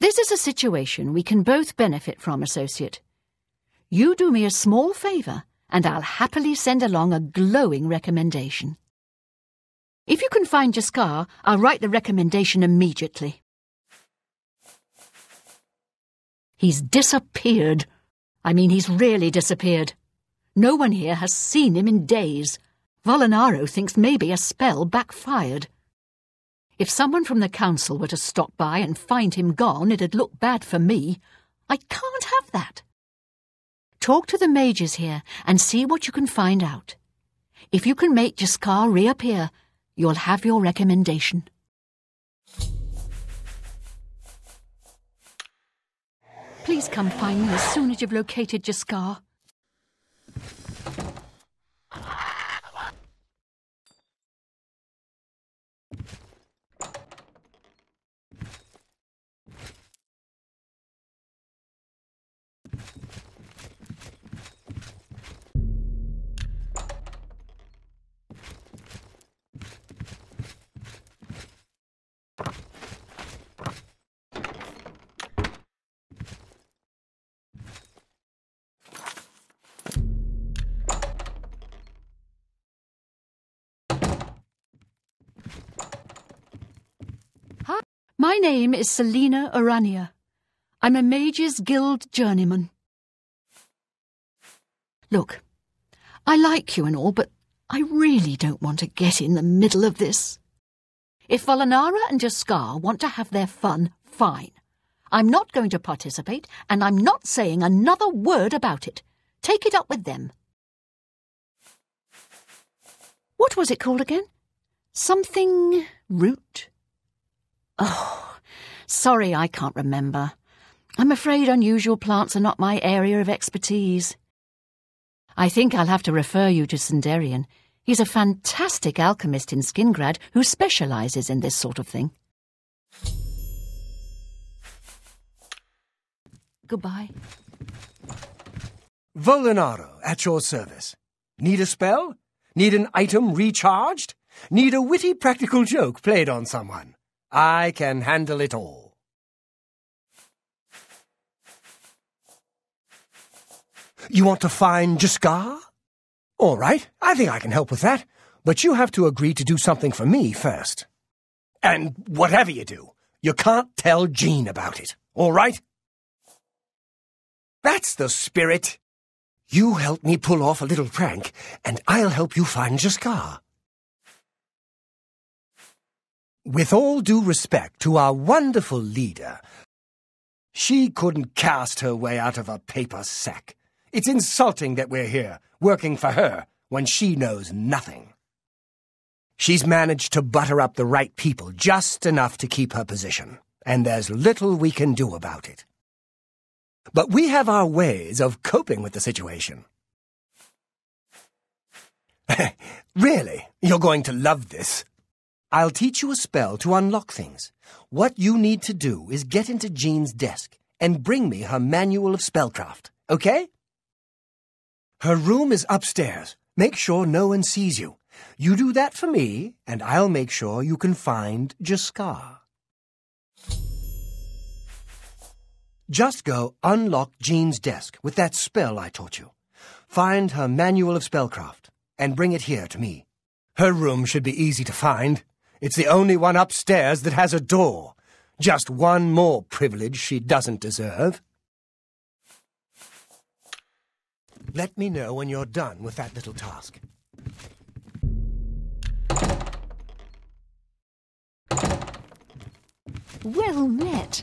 [SPEAKER 5] This is a situation we can both benefit from, associate. You do me a small favour, and I'll happily send along a glowing recommendation. If you can find J'skar, I'll write the recommendation immediately. He's disappeared. I mean, he's really disappeared. No one here has seen him in days. Volanaro thinks maybe a spell backfired. If someone from the council were to stop by and find him gone, it'd look bad for me. I can't have that. Talk to the mages here and see what you can find out. If you can make J'skar reappear, you'll have your recommendation. Please come find me as soon as you've located J'skar. Hi, my name is Selena Orania. I'm a Mages Guild journeyman. Look, I like you and all, but I really don't want to get in the middle of this. If Volanaro and J'skar want to have their fun, fine. I'm not going to participate, and I'm not saying another word about it. Take it up with them. What was it called again? Something root? Oh, sorry I can't remember. I'm afraid unusual plants are not my area of expertise. I think I'll have to refer you to Sinderion. He's a fantastic alchemist in Skingrad who specializes in this sort of thing. Goodbye.
[SPEAKER 6] Volanaro, at your service. Need a spell? Need an item recharged? Need a witty practical joke played on someone? I can handle it all. You want to find J'skar? All right, I think I can help with that. But you have to agree to do something for me first. And whatever you do, you can't tell Jean about it, all right? That's the spirit. You help me pull off a little prank, and I'll help you find J'skar. With all due respect to our wonderful leader, she couldn't cast her way out of a paper sack. It's insulting that we're here, working for her, when she knows nothing. She's managed to butter up the right people just enough to keep her position, and there's little we can do about it. But we have our ways of coping with the situation. really, you're going to love this. I'll teach you a spell to unlock things. What you need to do is get into Jean's desk and bring me her manual of spellcraft, okay? Her room is upstairs. Make sure no one sees you. You do that for me, and I'll make sure you can find J'skar. Just go unlock Jean's desk with that spell I taught you. Find her manual of spellcraft and bring it here to me. Her room should be easy to find. It's the only one upstairs that has a door. Just one more privilege she doesn't deserve. Let me know when you're done with that little task.
[SPEAKER 5] Well met.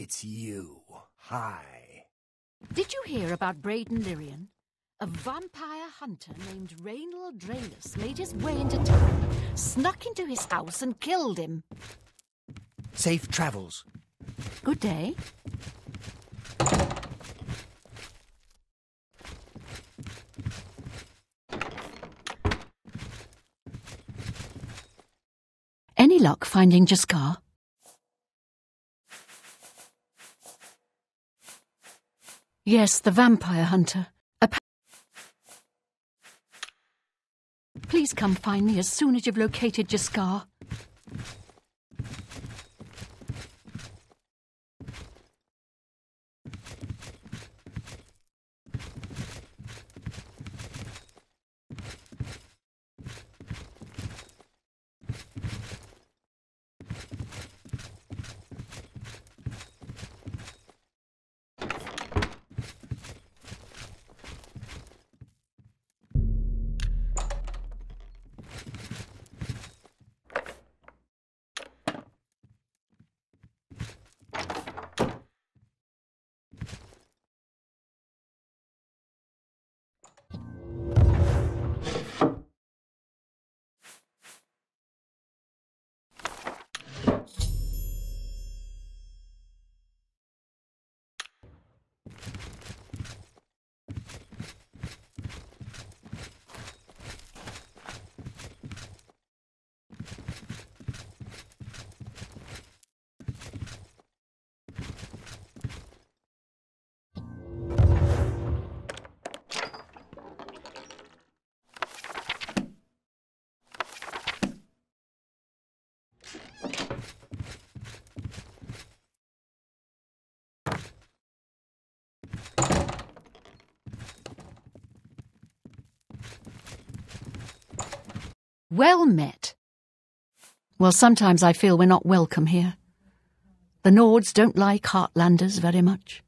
[SPEAKER 6] It's you. Hi.
[SPEAKER 5] Did you hear about Braden Lyrian? A vampire hunter named Raynil Dralas made his way into town, snuck into his house, and killed him.
[SPEAKER 6] Safe travels.
[SPEAKER 5] Good day. Any luck finding J'skar? Yes, the vampire hunter. Please come find me as soon as you've located J'skar. Well met. Well, sometimes I feel we're not welcome here. The Nords don't like Heartlanders very much.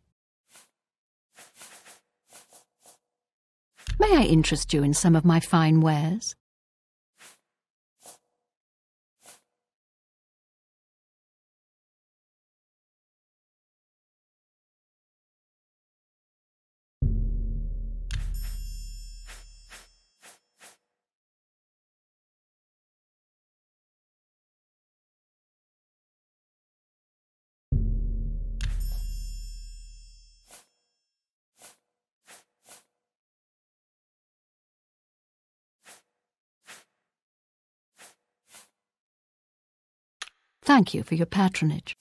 [SPEAKER 5] May I interest you in some of my fine wares? Thank you for your patronage.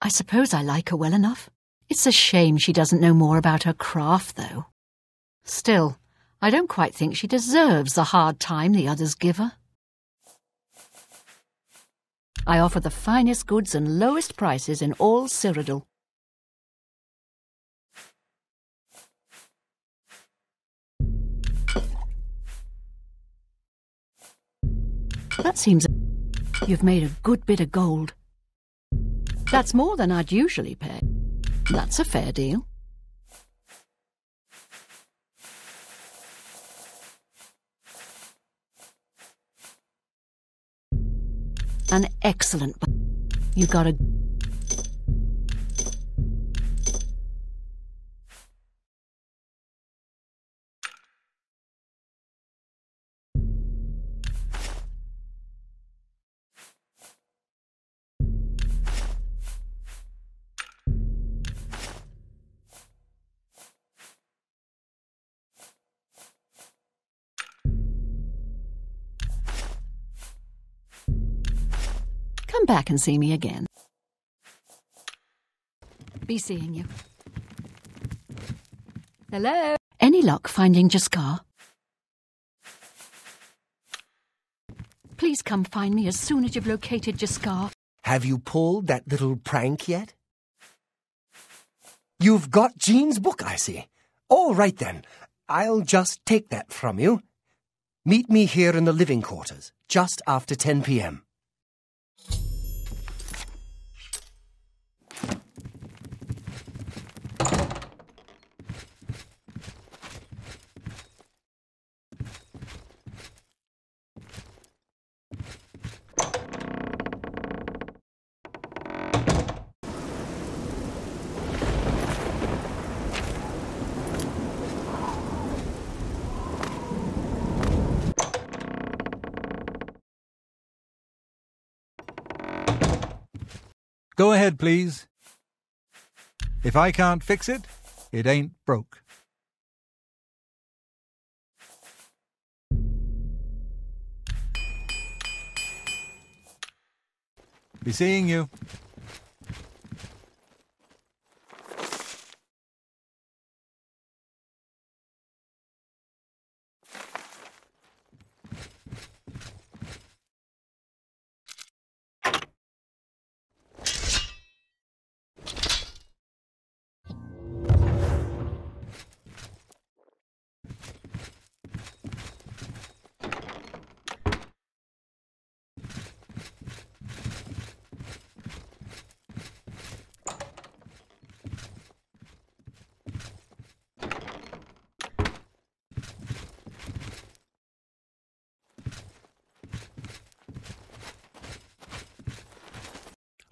[SPEAKER 5] I suppose I like her well enough. It's a shame she doesn't know more about her craft, though. Still, I don't quite think she deserves the hard time the others give her. I offer the finest goods and lowest prices in all Cyrodiil. That seems... You've made a good bit of gold. That's more than I'd usually pay. That's a fair deal. An excellent... You got a... Come back and see me again. Be seeing you. Hello? Any luck finding J'skar? Please come find me as soon as you've located J'skar.
[SPEAKER 6] Have you pulled that little prank yet? You've got Jean's book, I see. All right then. I'll just take that from you. Meet me here in the living quarters, just after 10 p.m.
[SPEAKER 2] ahead, please. If I can't fix it, it ain't broke. Be seeing you.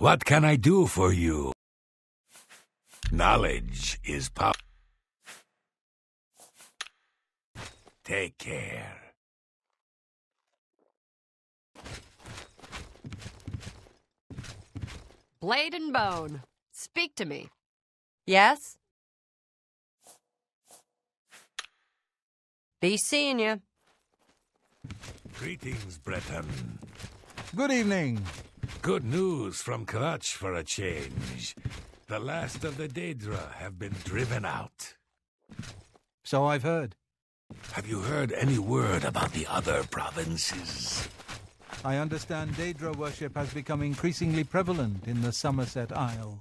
[SPEAKER 1] What can I do for you? Knowledge is power. Take care.
[SPEAKER 14] Blade and bone. Speak to me. Yes? Be seeing you.
[SPEAKER 1] Greetings, Breton.
[SPEAKER 2] Good evening.
[SPEAKER 1] Good news from Kvatch for a change. The last of the Daedra have been driven out.
[SPEAKER 2] So I've heard.
[SPEAKER 1] Have you heard any word about the other provinces?
[SPEAKER 2] I understand Daedra worship has become increasingly prevalent in the Summerset Isle.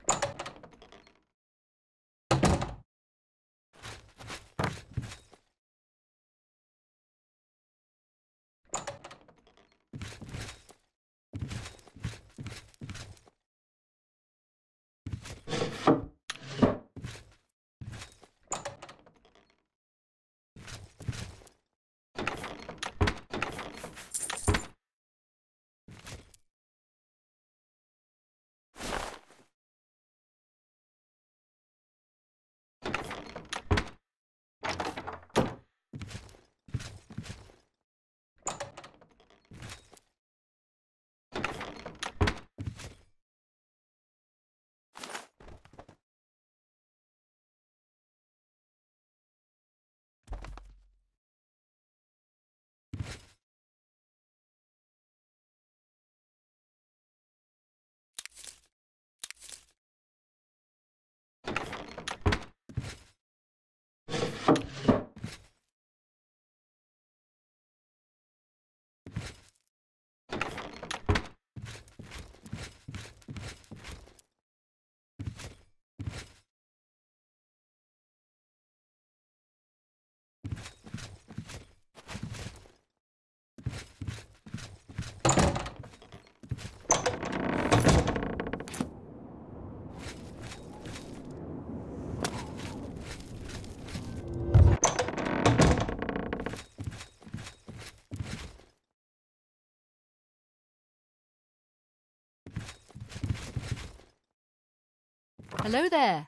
[SPEAKER 5] Hello there.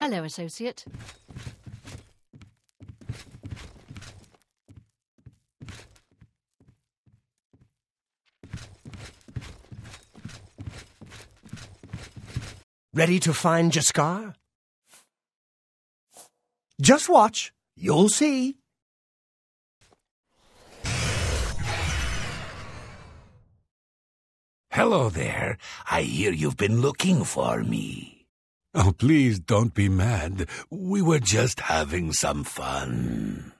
[SPEAKER 5] Hello, associate.
[SPEAKER 6] Ready to find J'skar? Just watch. You'll see.
[SPEAKER 1] Hello there. I hear you've been looking for me. Oh, please don't be mad. We were just having some fun.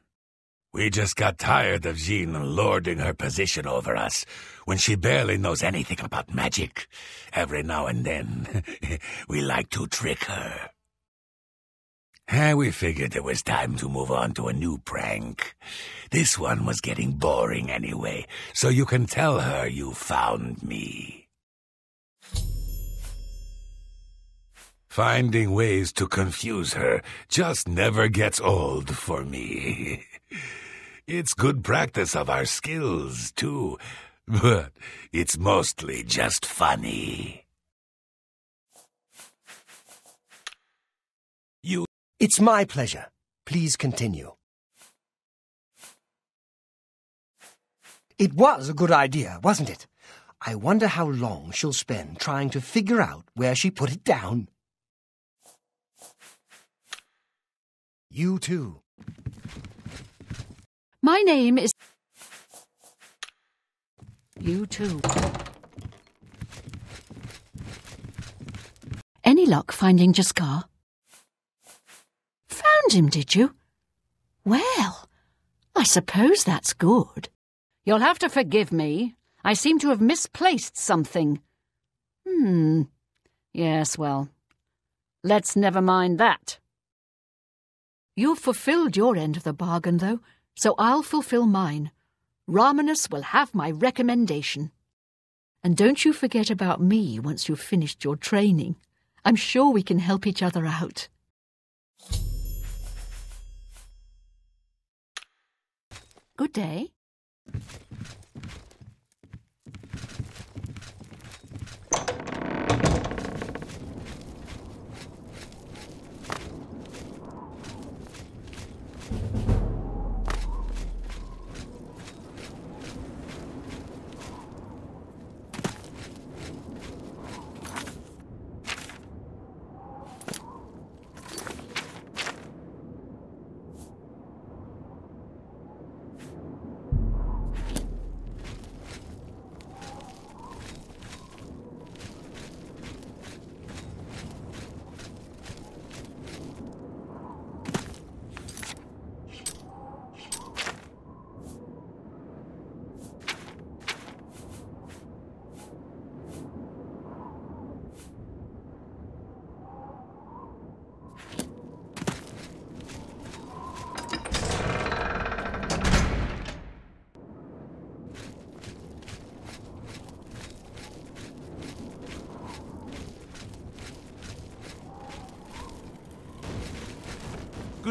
[SPEAKER 1] We just got tired of Jean lording her position over us when she barely knows anything about magic. Every now and then, we like to trick her. And we figured it was time to move on to a new prank. This one was getting boring anyway, so you can tell her you found me. Finding ways to confuse her just never gets old for me. It's good practice of our skills, too, but it's mostly just funny. You
[SPEAKER 6] It's my pleasure. Please continue. It was a good idea, wasn't it? I wonder how long she'll spend trying to figure out where she put it down. You too.
[SPEAKER 5] My name is. You too. Any luck finding J'skar? Found him, did you? Well, I suppose that's good. You'll have to forgive me. I seem to have misplaced something. Hmm. Yes, well, let's never mind that. You've fulfilled your end of the bargain, though, so I'll fulfill mine. Raminus will have my recommendation. And don't you forget about me once you've finished your training. I'm sure we can help each other out. Good day.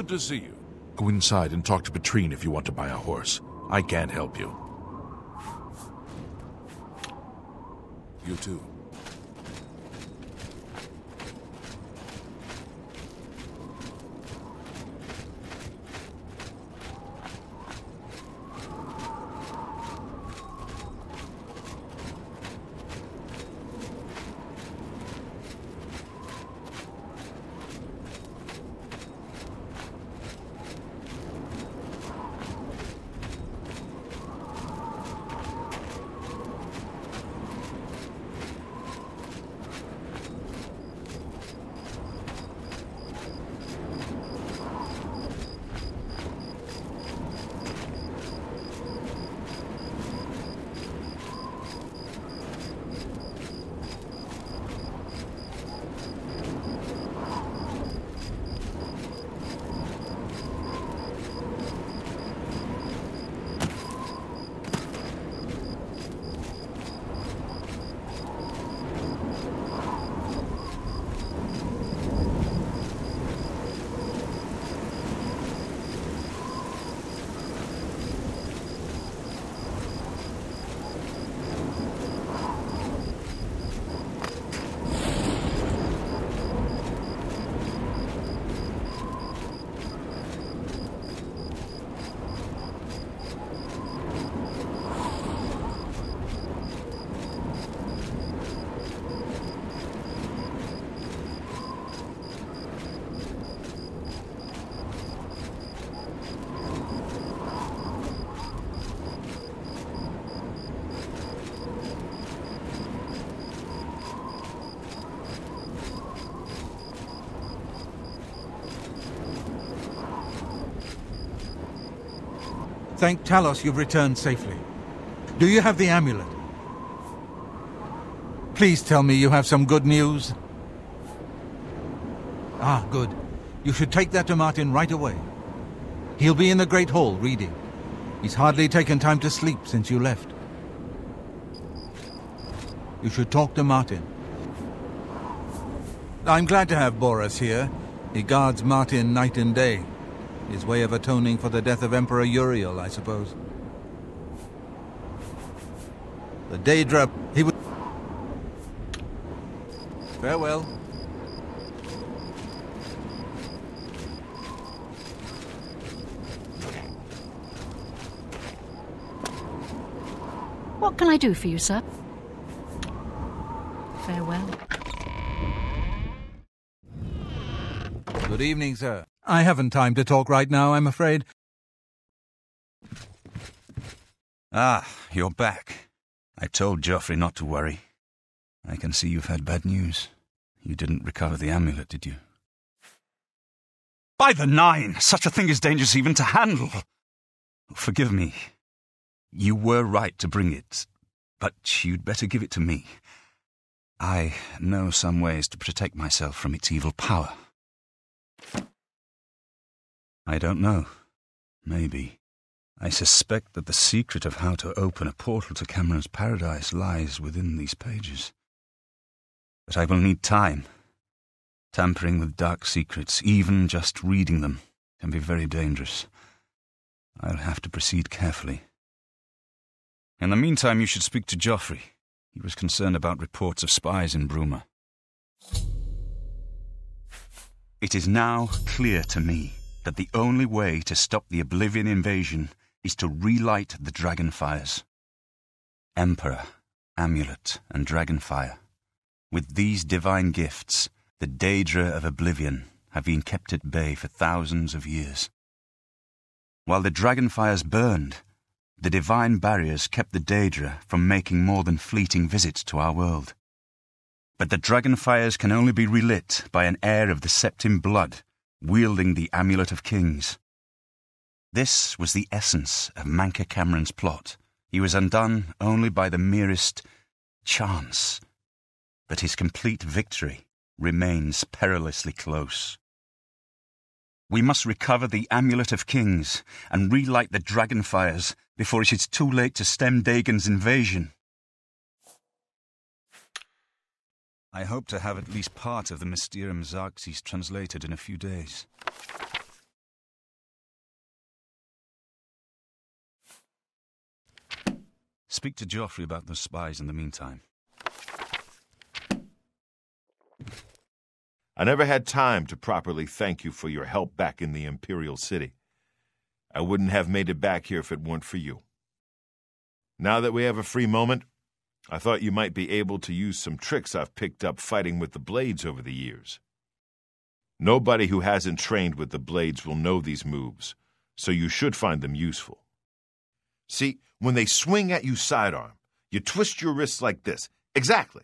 [SPEAKER 9] Good to see you. Go inside and talk to Petrine if you want to buy a horse. I can't help you. You too.
[SPEAKER 2] Thank Talos you've returned safely. Do you have the amulet? Please tell me you have some good news. Ah, good. You should take that to Martin right away. He'll be in the Great Hall reading. He's hardly taken time to sleep since you left. You should talk to Martin. I'm glad to have Baurus here. He guards Martin night and day. His way of atoning for the death of Emperor Uriel, I suppose. The Daedra, he would... Farewell.
[SPEAKER 5] What can I do for you, sir? Farewell.
[SPEAKER 2] Good evening, sir. I haven't time to talk right now, I'm afraid.
[SPEAKER 15] Ah, you're back. I told Jauffre not to worry. I can see you've had bad news. You didn't recover the amulet, did you? By the nine! Such a thing is dangerous even to handle! Forgive me. You were right to bring it, but you'd better give it to me. I know some ways to protect myself from its evil power. I don't know. Maybe. I suspect that the secret of how to open a portal to Camoran's paradise lies within these pages. But I will need time. Tampering with dark secrets, even just reading them, can be very dangerous. I'll have to proceed carefully. In the meantime, you should speak to Jauffre. He was concerned about reports of spies in Bruma. It is now clear to me that the only way to stop the Oblivion invasion is to relight the dragonfires. Emperor, Amulet, and Dragonfire. With these divine gifts, the Daedra of Oblivion have been kept at bay for thousands of years. While the dragonfires burned, the divine barriers kept the Daedra from making more than fleeting visits to our world. But the dragonfires can only be relit by an heir of the Septim blood, wielding the Amulet of Kings. This was the essence of Mankar Camoran's plot. He was undone only by the merest chance. But his complete victory remains perilously close. We must recover the Amulet of Kings and relight the dragonfires before it is too late to stem Dagon's invasion. I hope to have at least part of the Mysterium Xarxes translated in a few days. Speak to Jauffre about those spies in the meantime.
[SPEAKER 3] I never had time to properly thank you for your help back in the Imperial City. I wouldn't have made it back here if it weren't for you. Now that we have a free moment, I thought you might be able to use some tricks I've picked up fighting with the blades over the years. Nobody who hasn't trained with the blades will know these moves, so you should find them useful. See, when they swing at you sidearm, you twist your wrists like this. Exactly.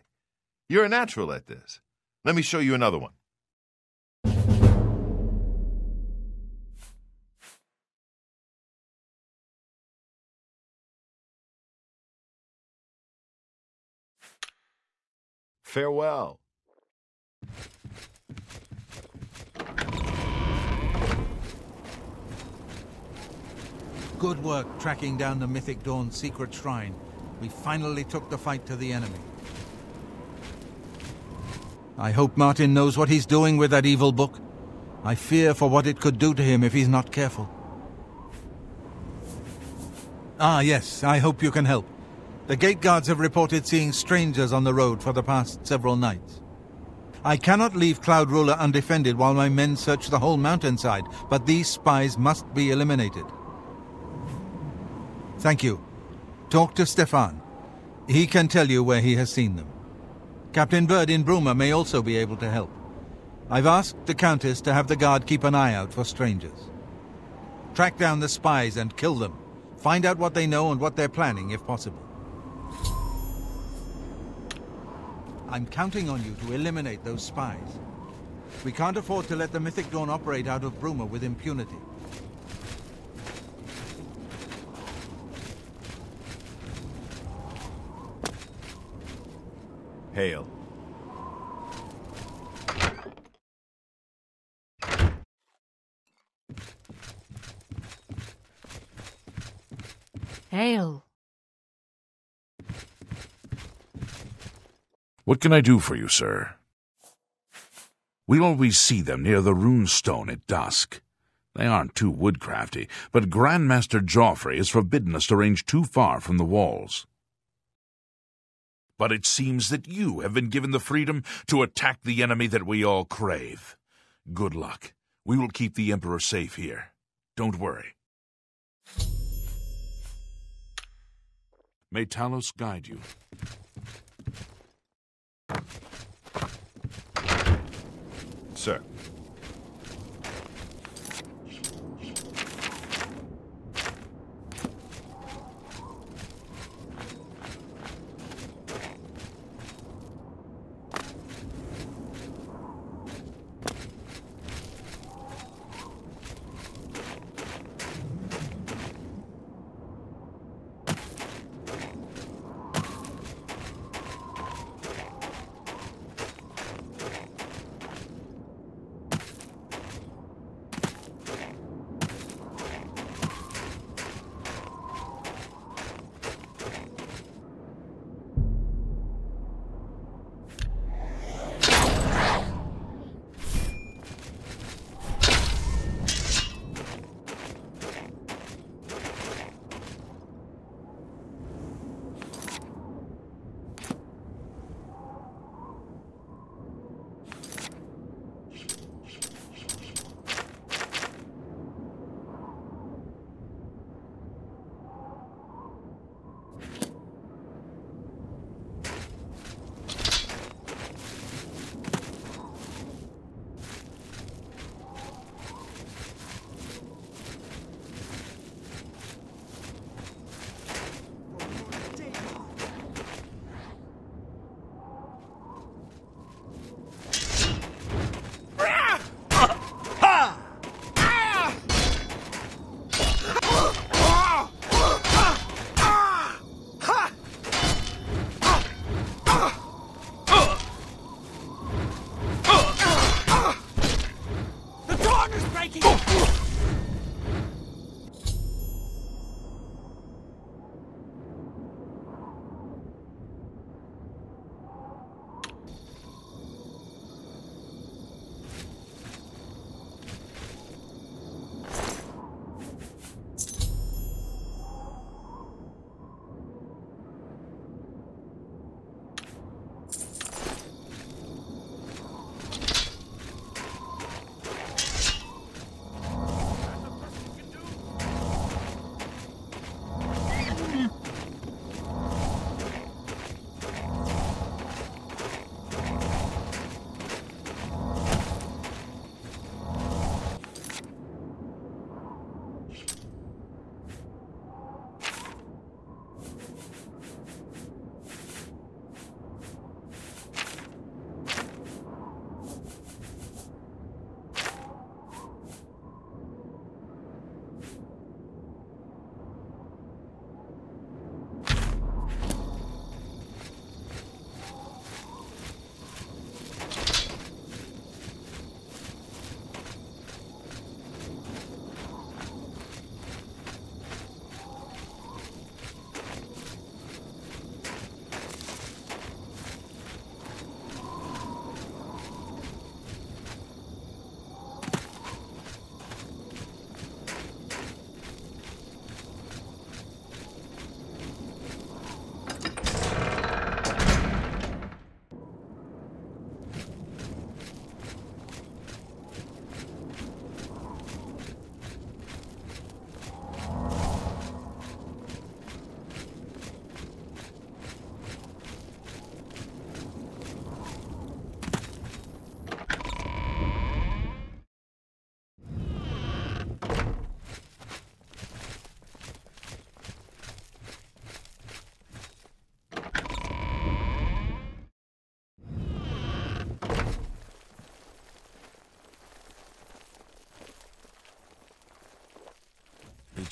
[SPEAKER 3] You're a natural at this. Let me show you another one. Farewell.
[SPEAKER 2] Good work tracking down the Mythic Dawn's secret shrine. We finally took the fight to the enemy. I hope Martin knows what he's doing with that evil book. I fear for what it could do to him if he's not careful. Ah, yes, I hope you can help. The gate guards have reported seeing strangers on the road for the past several nights. I cannot leave Cloud Ruler undefended while my men search the whole mountainside, but these spies must be eliminated. Thank you. Talk to Steffan. He can tell you where he has seen them. Captain Burd in Bruma may also be able to help. I've asked the Countess to have the guard keep an eye out for strangers. Track down the spies and kill them. Find out what they know and what they're planning, if possible. I'm counting on you to eliminate those spies. We can't afford to let the Mythic Dawn operate out of Bruma with impunity.
[SPEAKER 3] Hail.
[SPEAKER 5] Hail.
[SPEAKER 9] What can I do for you, sir? We always see them near the rune stone at dusk. They aren't too woodcrafty, but Grandmaster Jauffre has forbidden us to range too far from the walls. But it seems that you have been given the freedom to attack the enemy that we all crave. Good luck. We will keep the Emperor safe here. Don't worry. May Talos guide you.
[SPEAKER 3] Sir.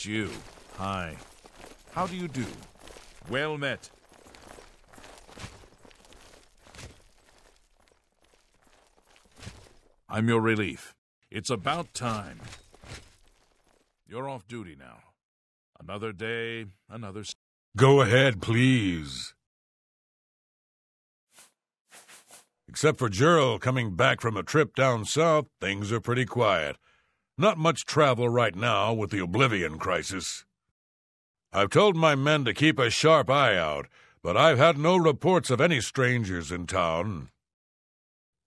[SPEAKER 9] You. Hi. How do you do? Well met. I'm your relief. It's about time. You're off duty now. Another day, another.
[SPEAKER 1] Go ahead, please. Except for Gerald coming back from a trip down south, things are pretty quiet. Not much travel right now with the Oblivion crisis. I've told my men to keep a sharp eye out, but I've had no reports of any strangers in town.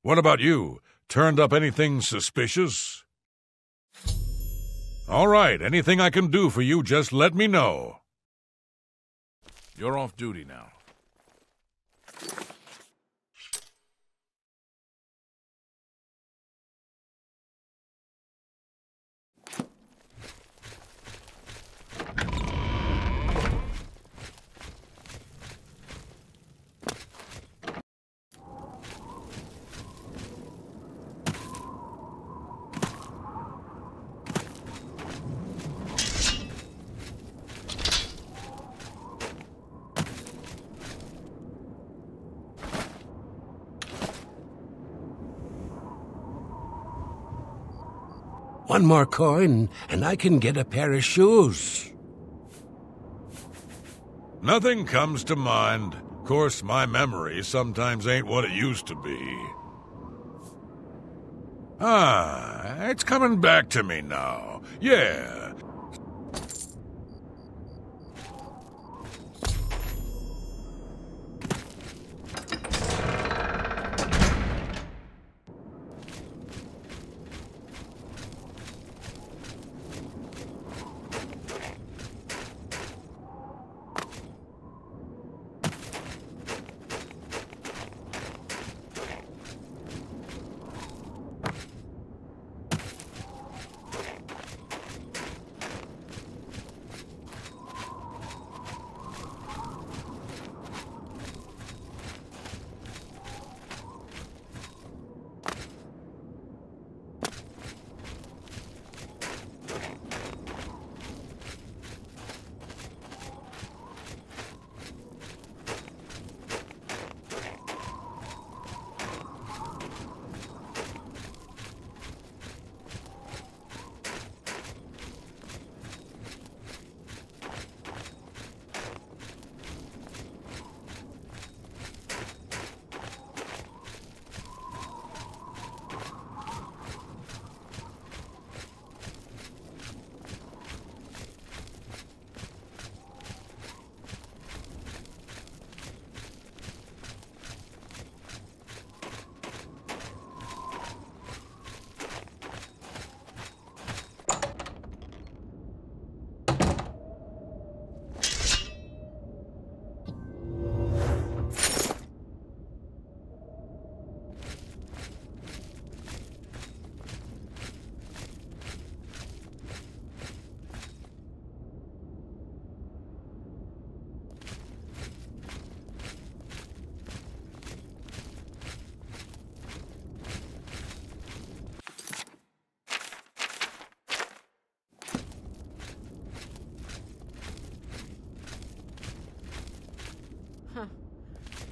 [SPEAKER 1] What about you? Turned up anything suspicious? All right, anything I can do for you, just let me know.
[SPEAKER 9] You're off duty now.
[SPEAKER 6] One more coin, and I can get a pair of shoes.
[SPEAKER 1] Nothing comes to mind. Of course, my memory sometimes ain't what it used to be. Ah, it's coming back to me now. Yeah.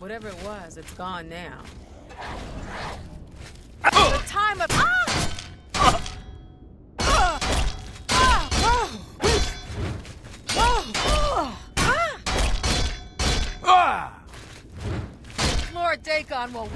[SPEAKER 16] Whatever it was, it's gone now. Ah!
[SPEAKER 8] The time of. Ah! ah! ah! Lord Dagon will.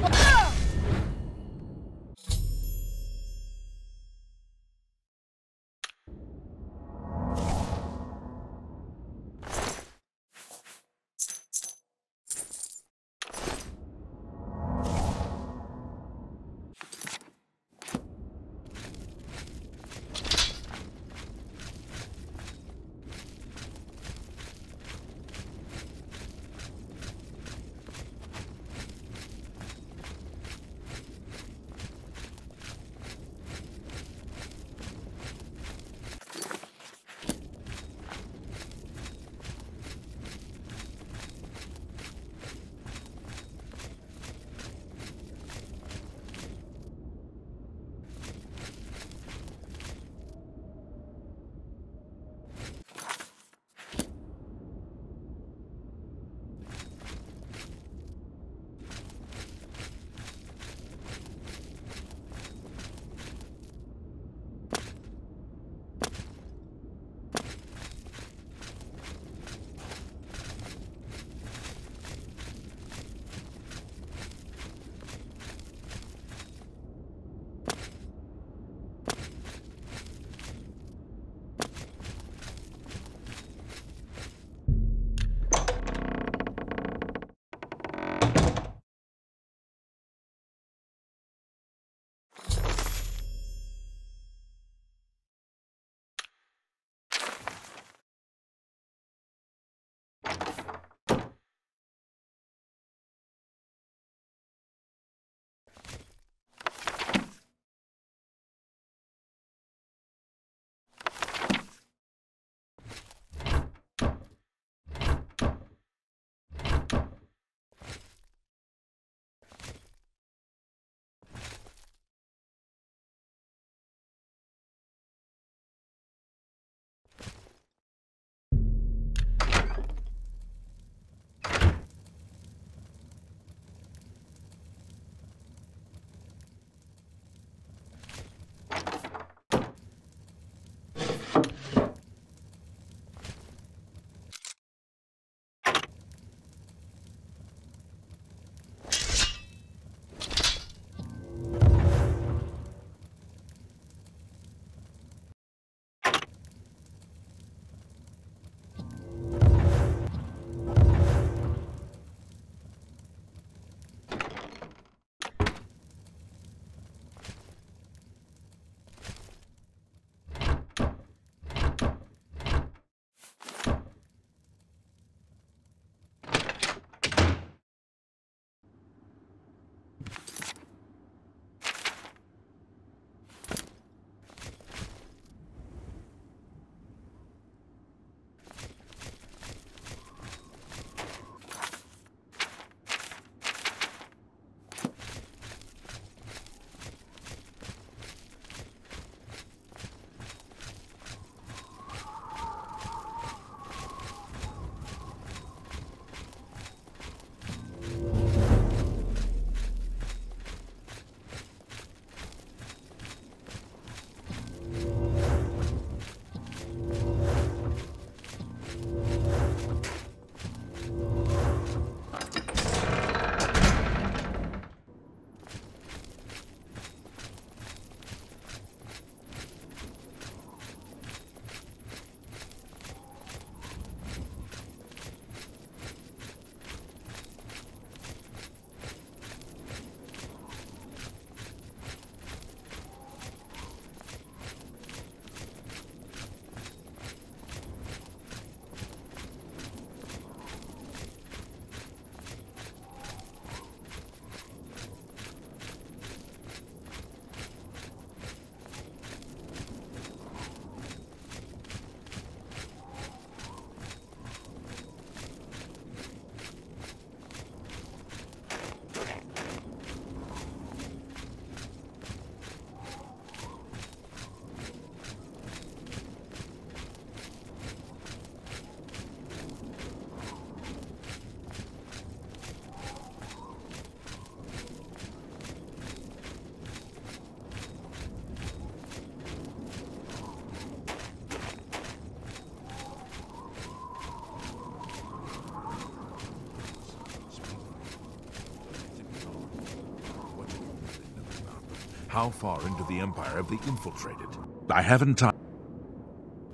[SPEAKER 9] How far into the Empire have they infiltrated? I haven't time.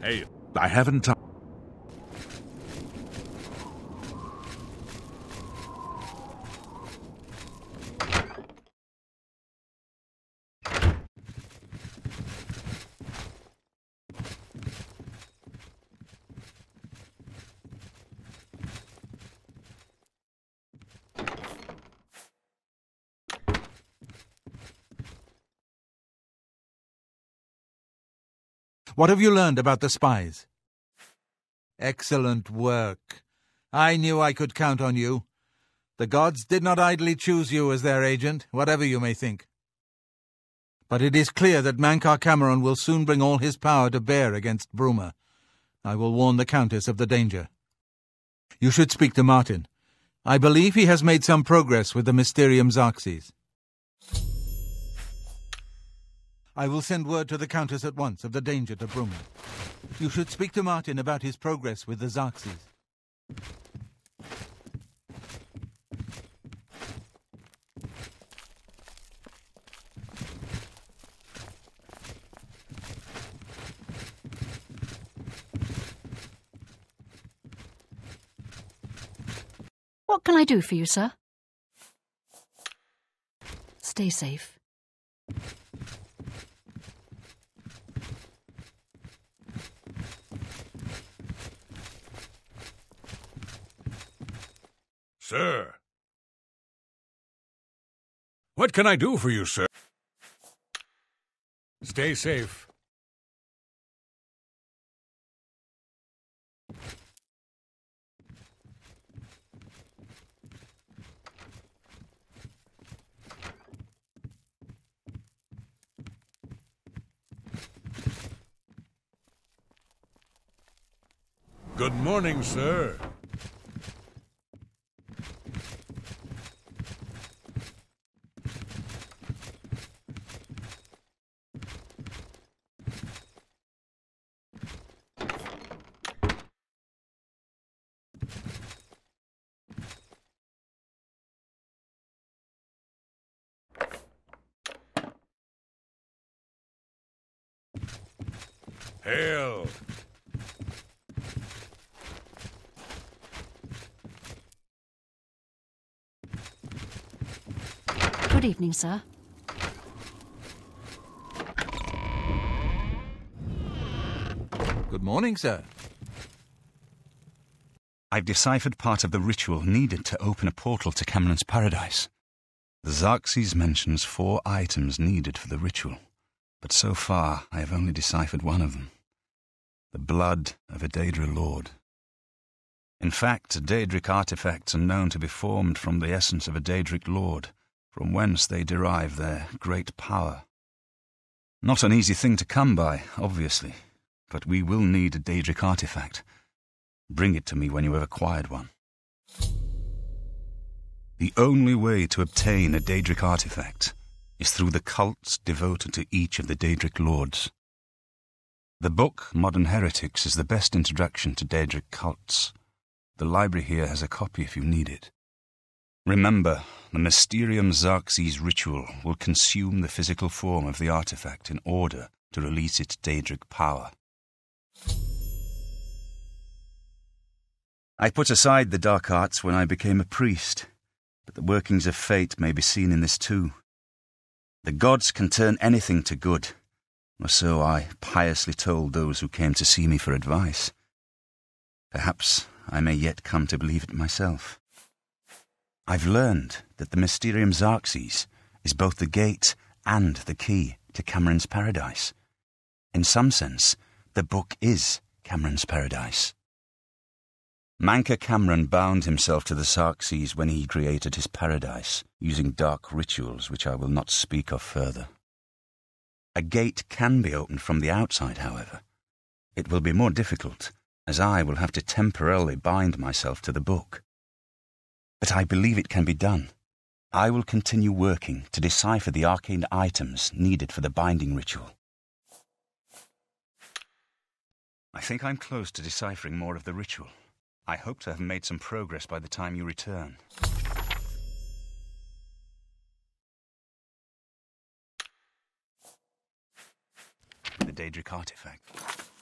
[SPEAKER 9] Hey, I haven't time.
[SPEAKER 2] What have you learned about the spies? Excellent work. I knew I could count on you. The gods did not idly choose you as their agent, whatever you may think. But it is clear that Mankar Camoran will soon bring all his power to bear against Bruma. I will warn the Countess of the danger. You should speak to Martin. I believe he has made some progress with the Mysterium Xarxes. I will send word to the Countess at once of the danger to Bruma. You should speak to Martin about his progress with the Xarxes.
[SPEAKER 5] What can I do for you, sir? Stay safe.
[SPEAKER 1] Sir. What can I do for you, sir? Stay safe. Good morning, sir. Hail!
[SPEAKER 5] Good evening, sir.
[SPEAKER 2] Good morning, sir.
[SPEAKER 15] I've deciphered part of the ritual needed to open a portal to Camoran's paradise. The Xarxes mentions four items needed for the ritual, but so far I have only deciphered one of them the blood of a Daedra lord. In fact, Daedric artifacts are known to be formed from the essence of a Daedric lord, from whence they derive their great power. Not an easy thing to come by, obviously, but we will need a Daedric artifact. Bring it to me when you have acquired one. The only way to obtain a Daedric artifact is through the cults devoted to each of the Daedric lords. The book, Modern Heretics, is the best introduction to Daedric cults. The library here has a copy if you need it. Remember, the Mysterium Xarxes ritual will consume the physical form of the artifact in order to release its Daedric power. I put aside the dark arts when I became a priest, but the workings of fate may be seen in this too. The gods can turn anything to good, or so I piously told those who came to see me for advice. Perhaps I may yet come to believe it myself. I've learned that the Mysterium Xarxes is both the gate and the key to Camoran's paradise. In some sense, the book is Camoran's paradise. Mankar Camoran bound himself to the Xarxes when he created his paradise, using dark rituals which I will not speak of further. A gate can be opened from the outside, however. It will be more difficult, as I will have to temporarily bind myself to the book. But I believe it can be done. I will continue working to decipher the arcane items needed for the binding ritual. I think I'm close to deciphering more of the ritual. I hope to have made some progress by the time you return. the Daedric artifact.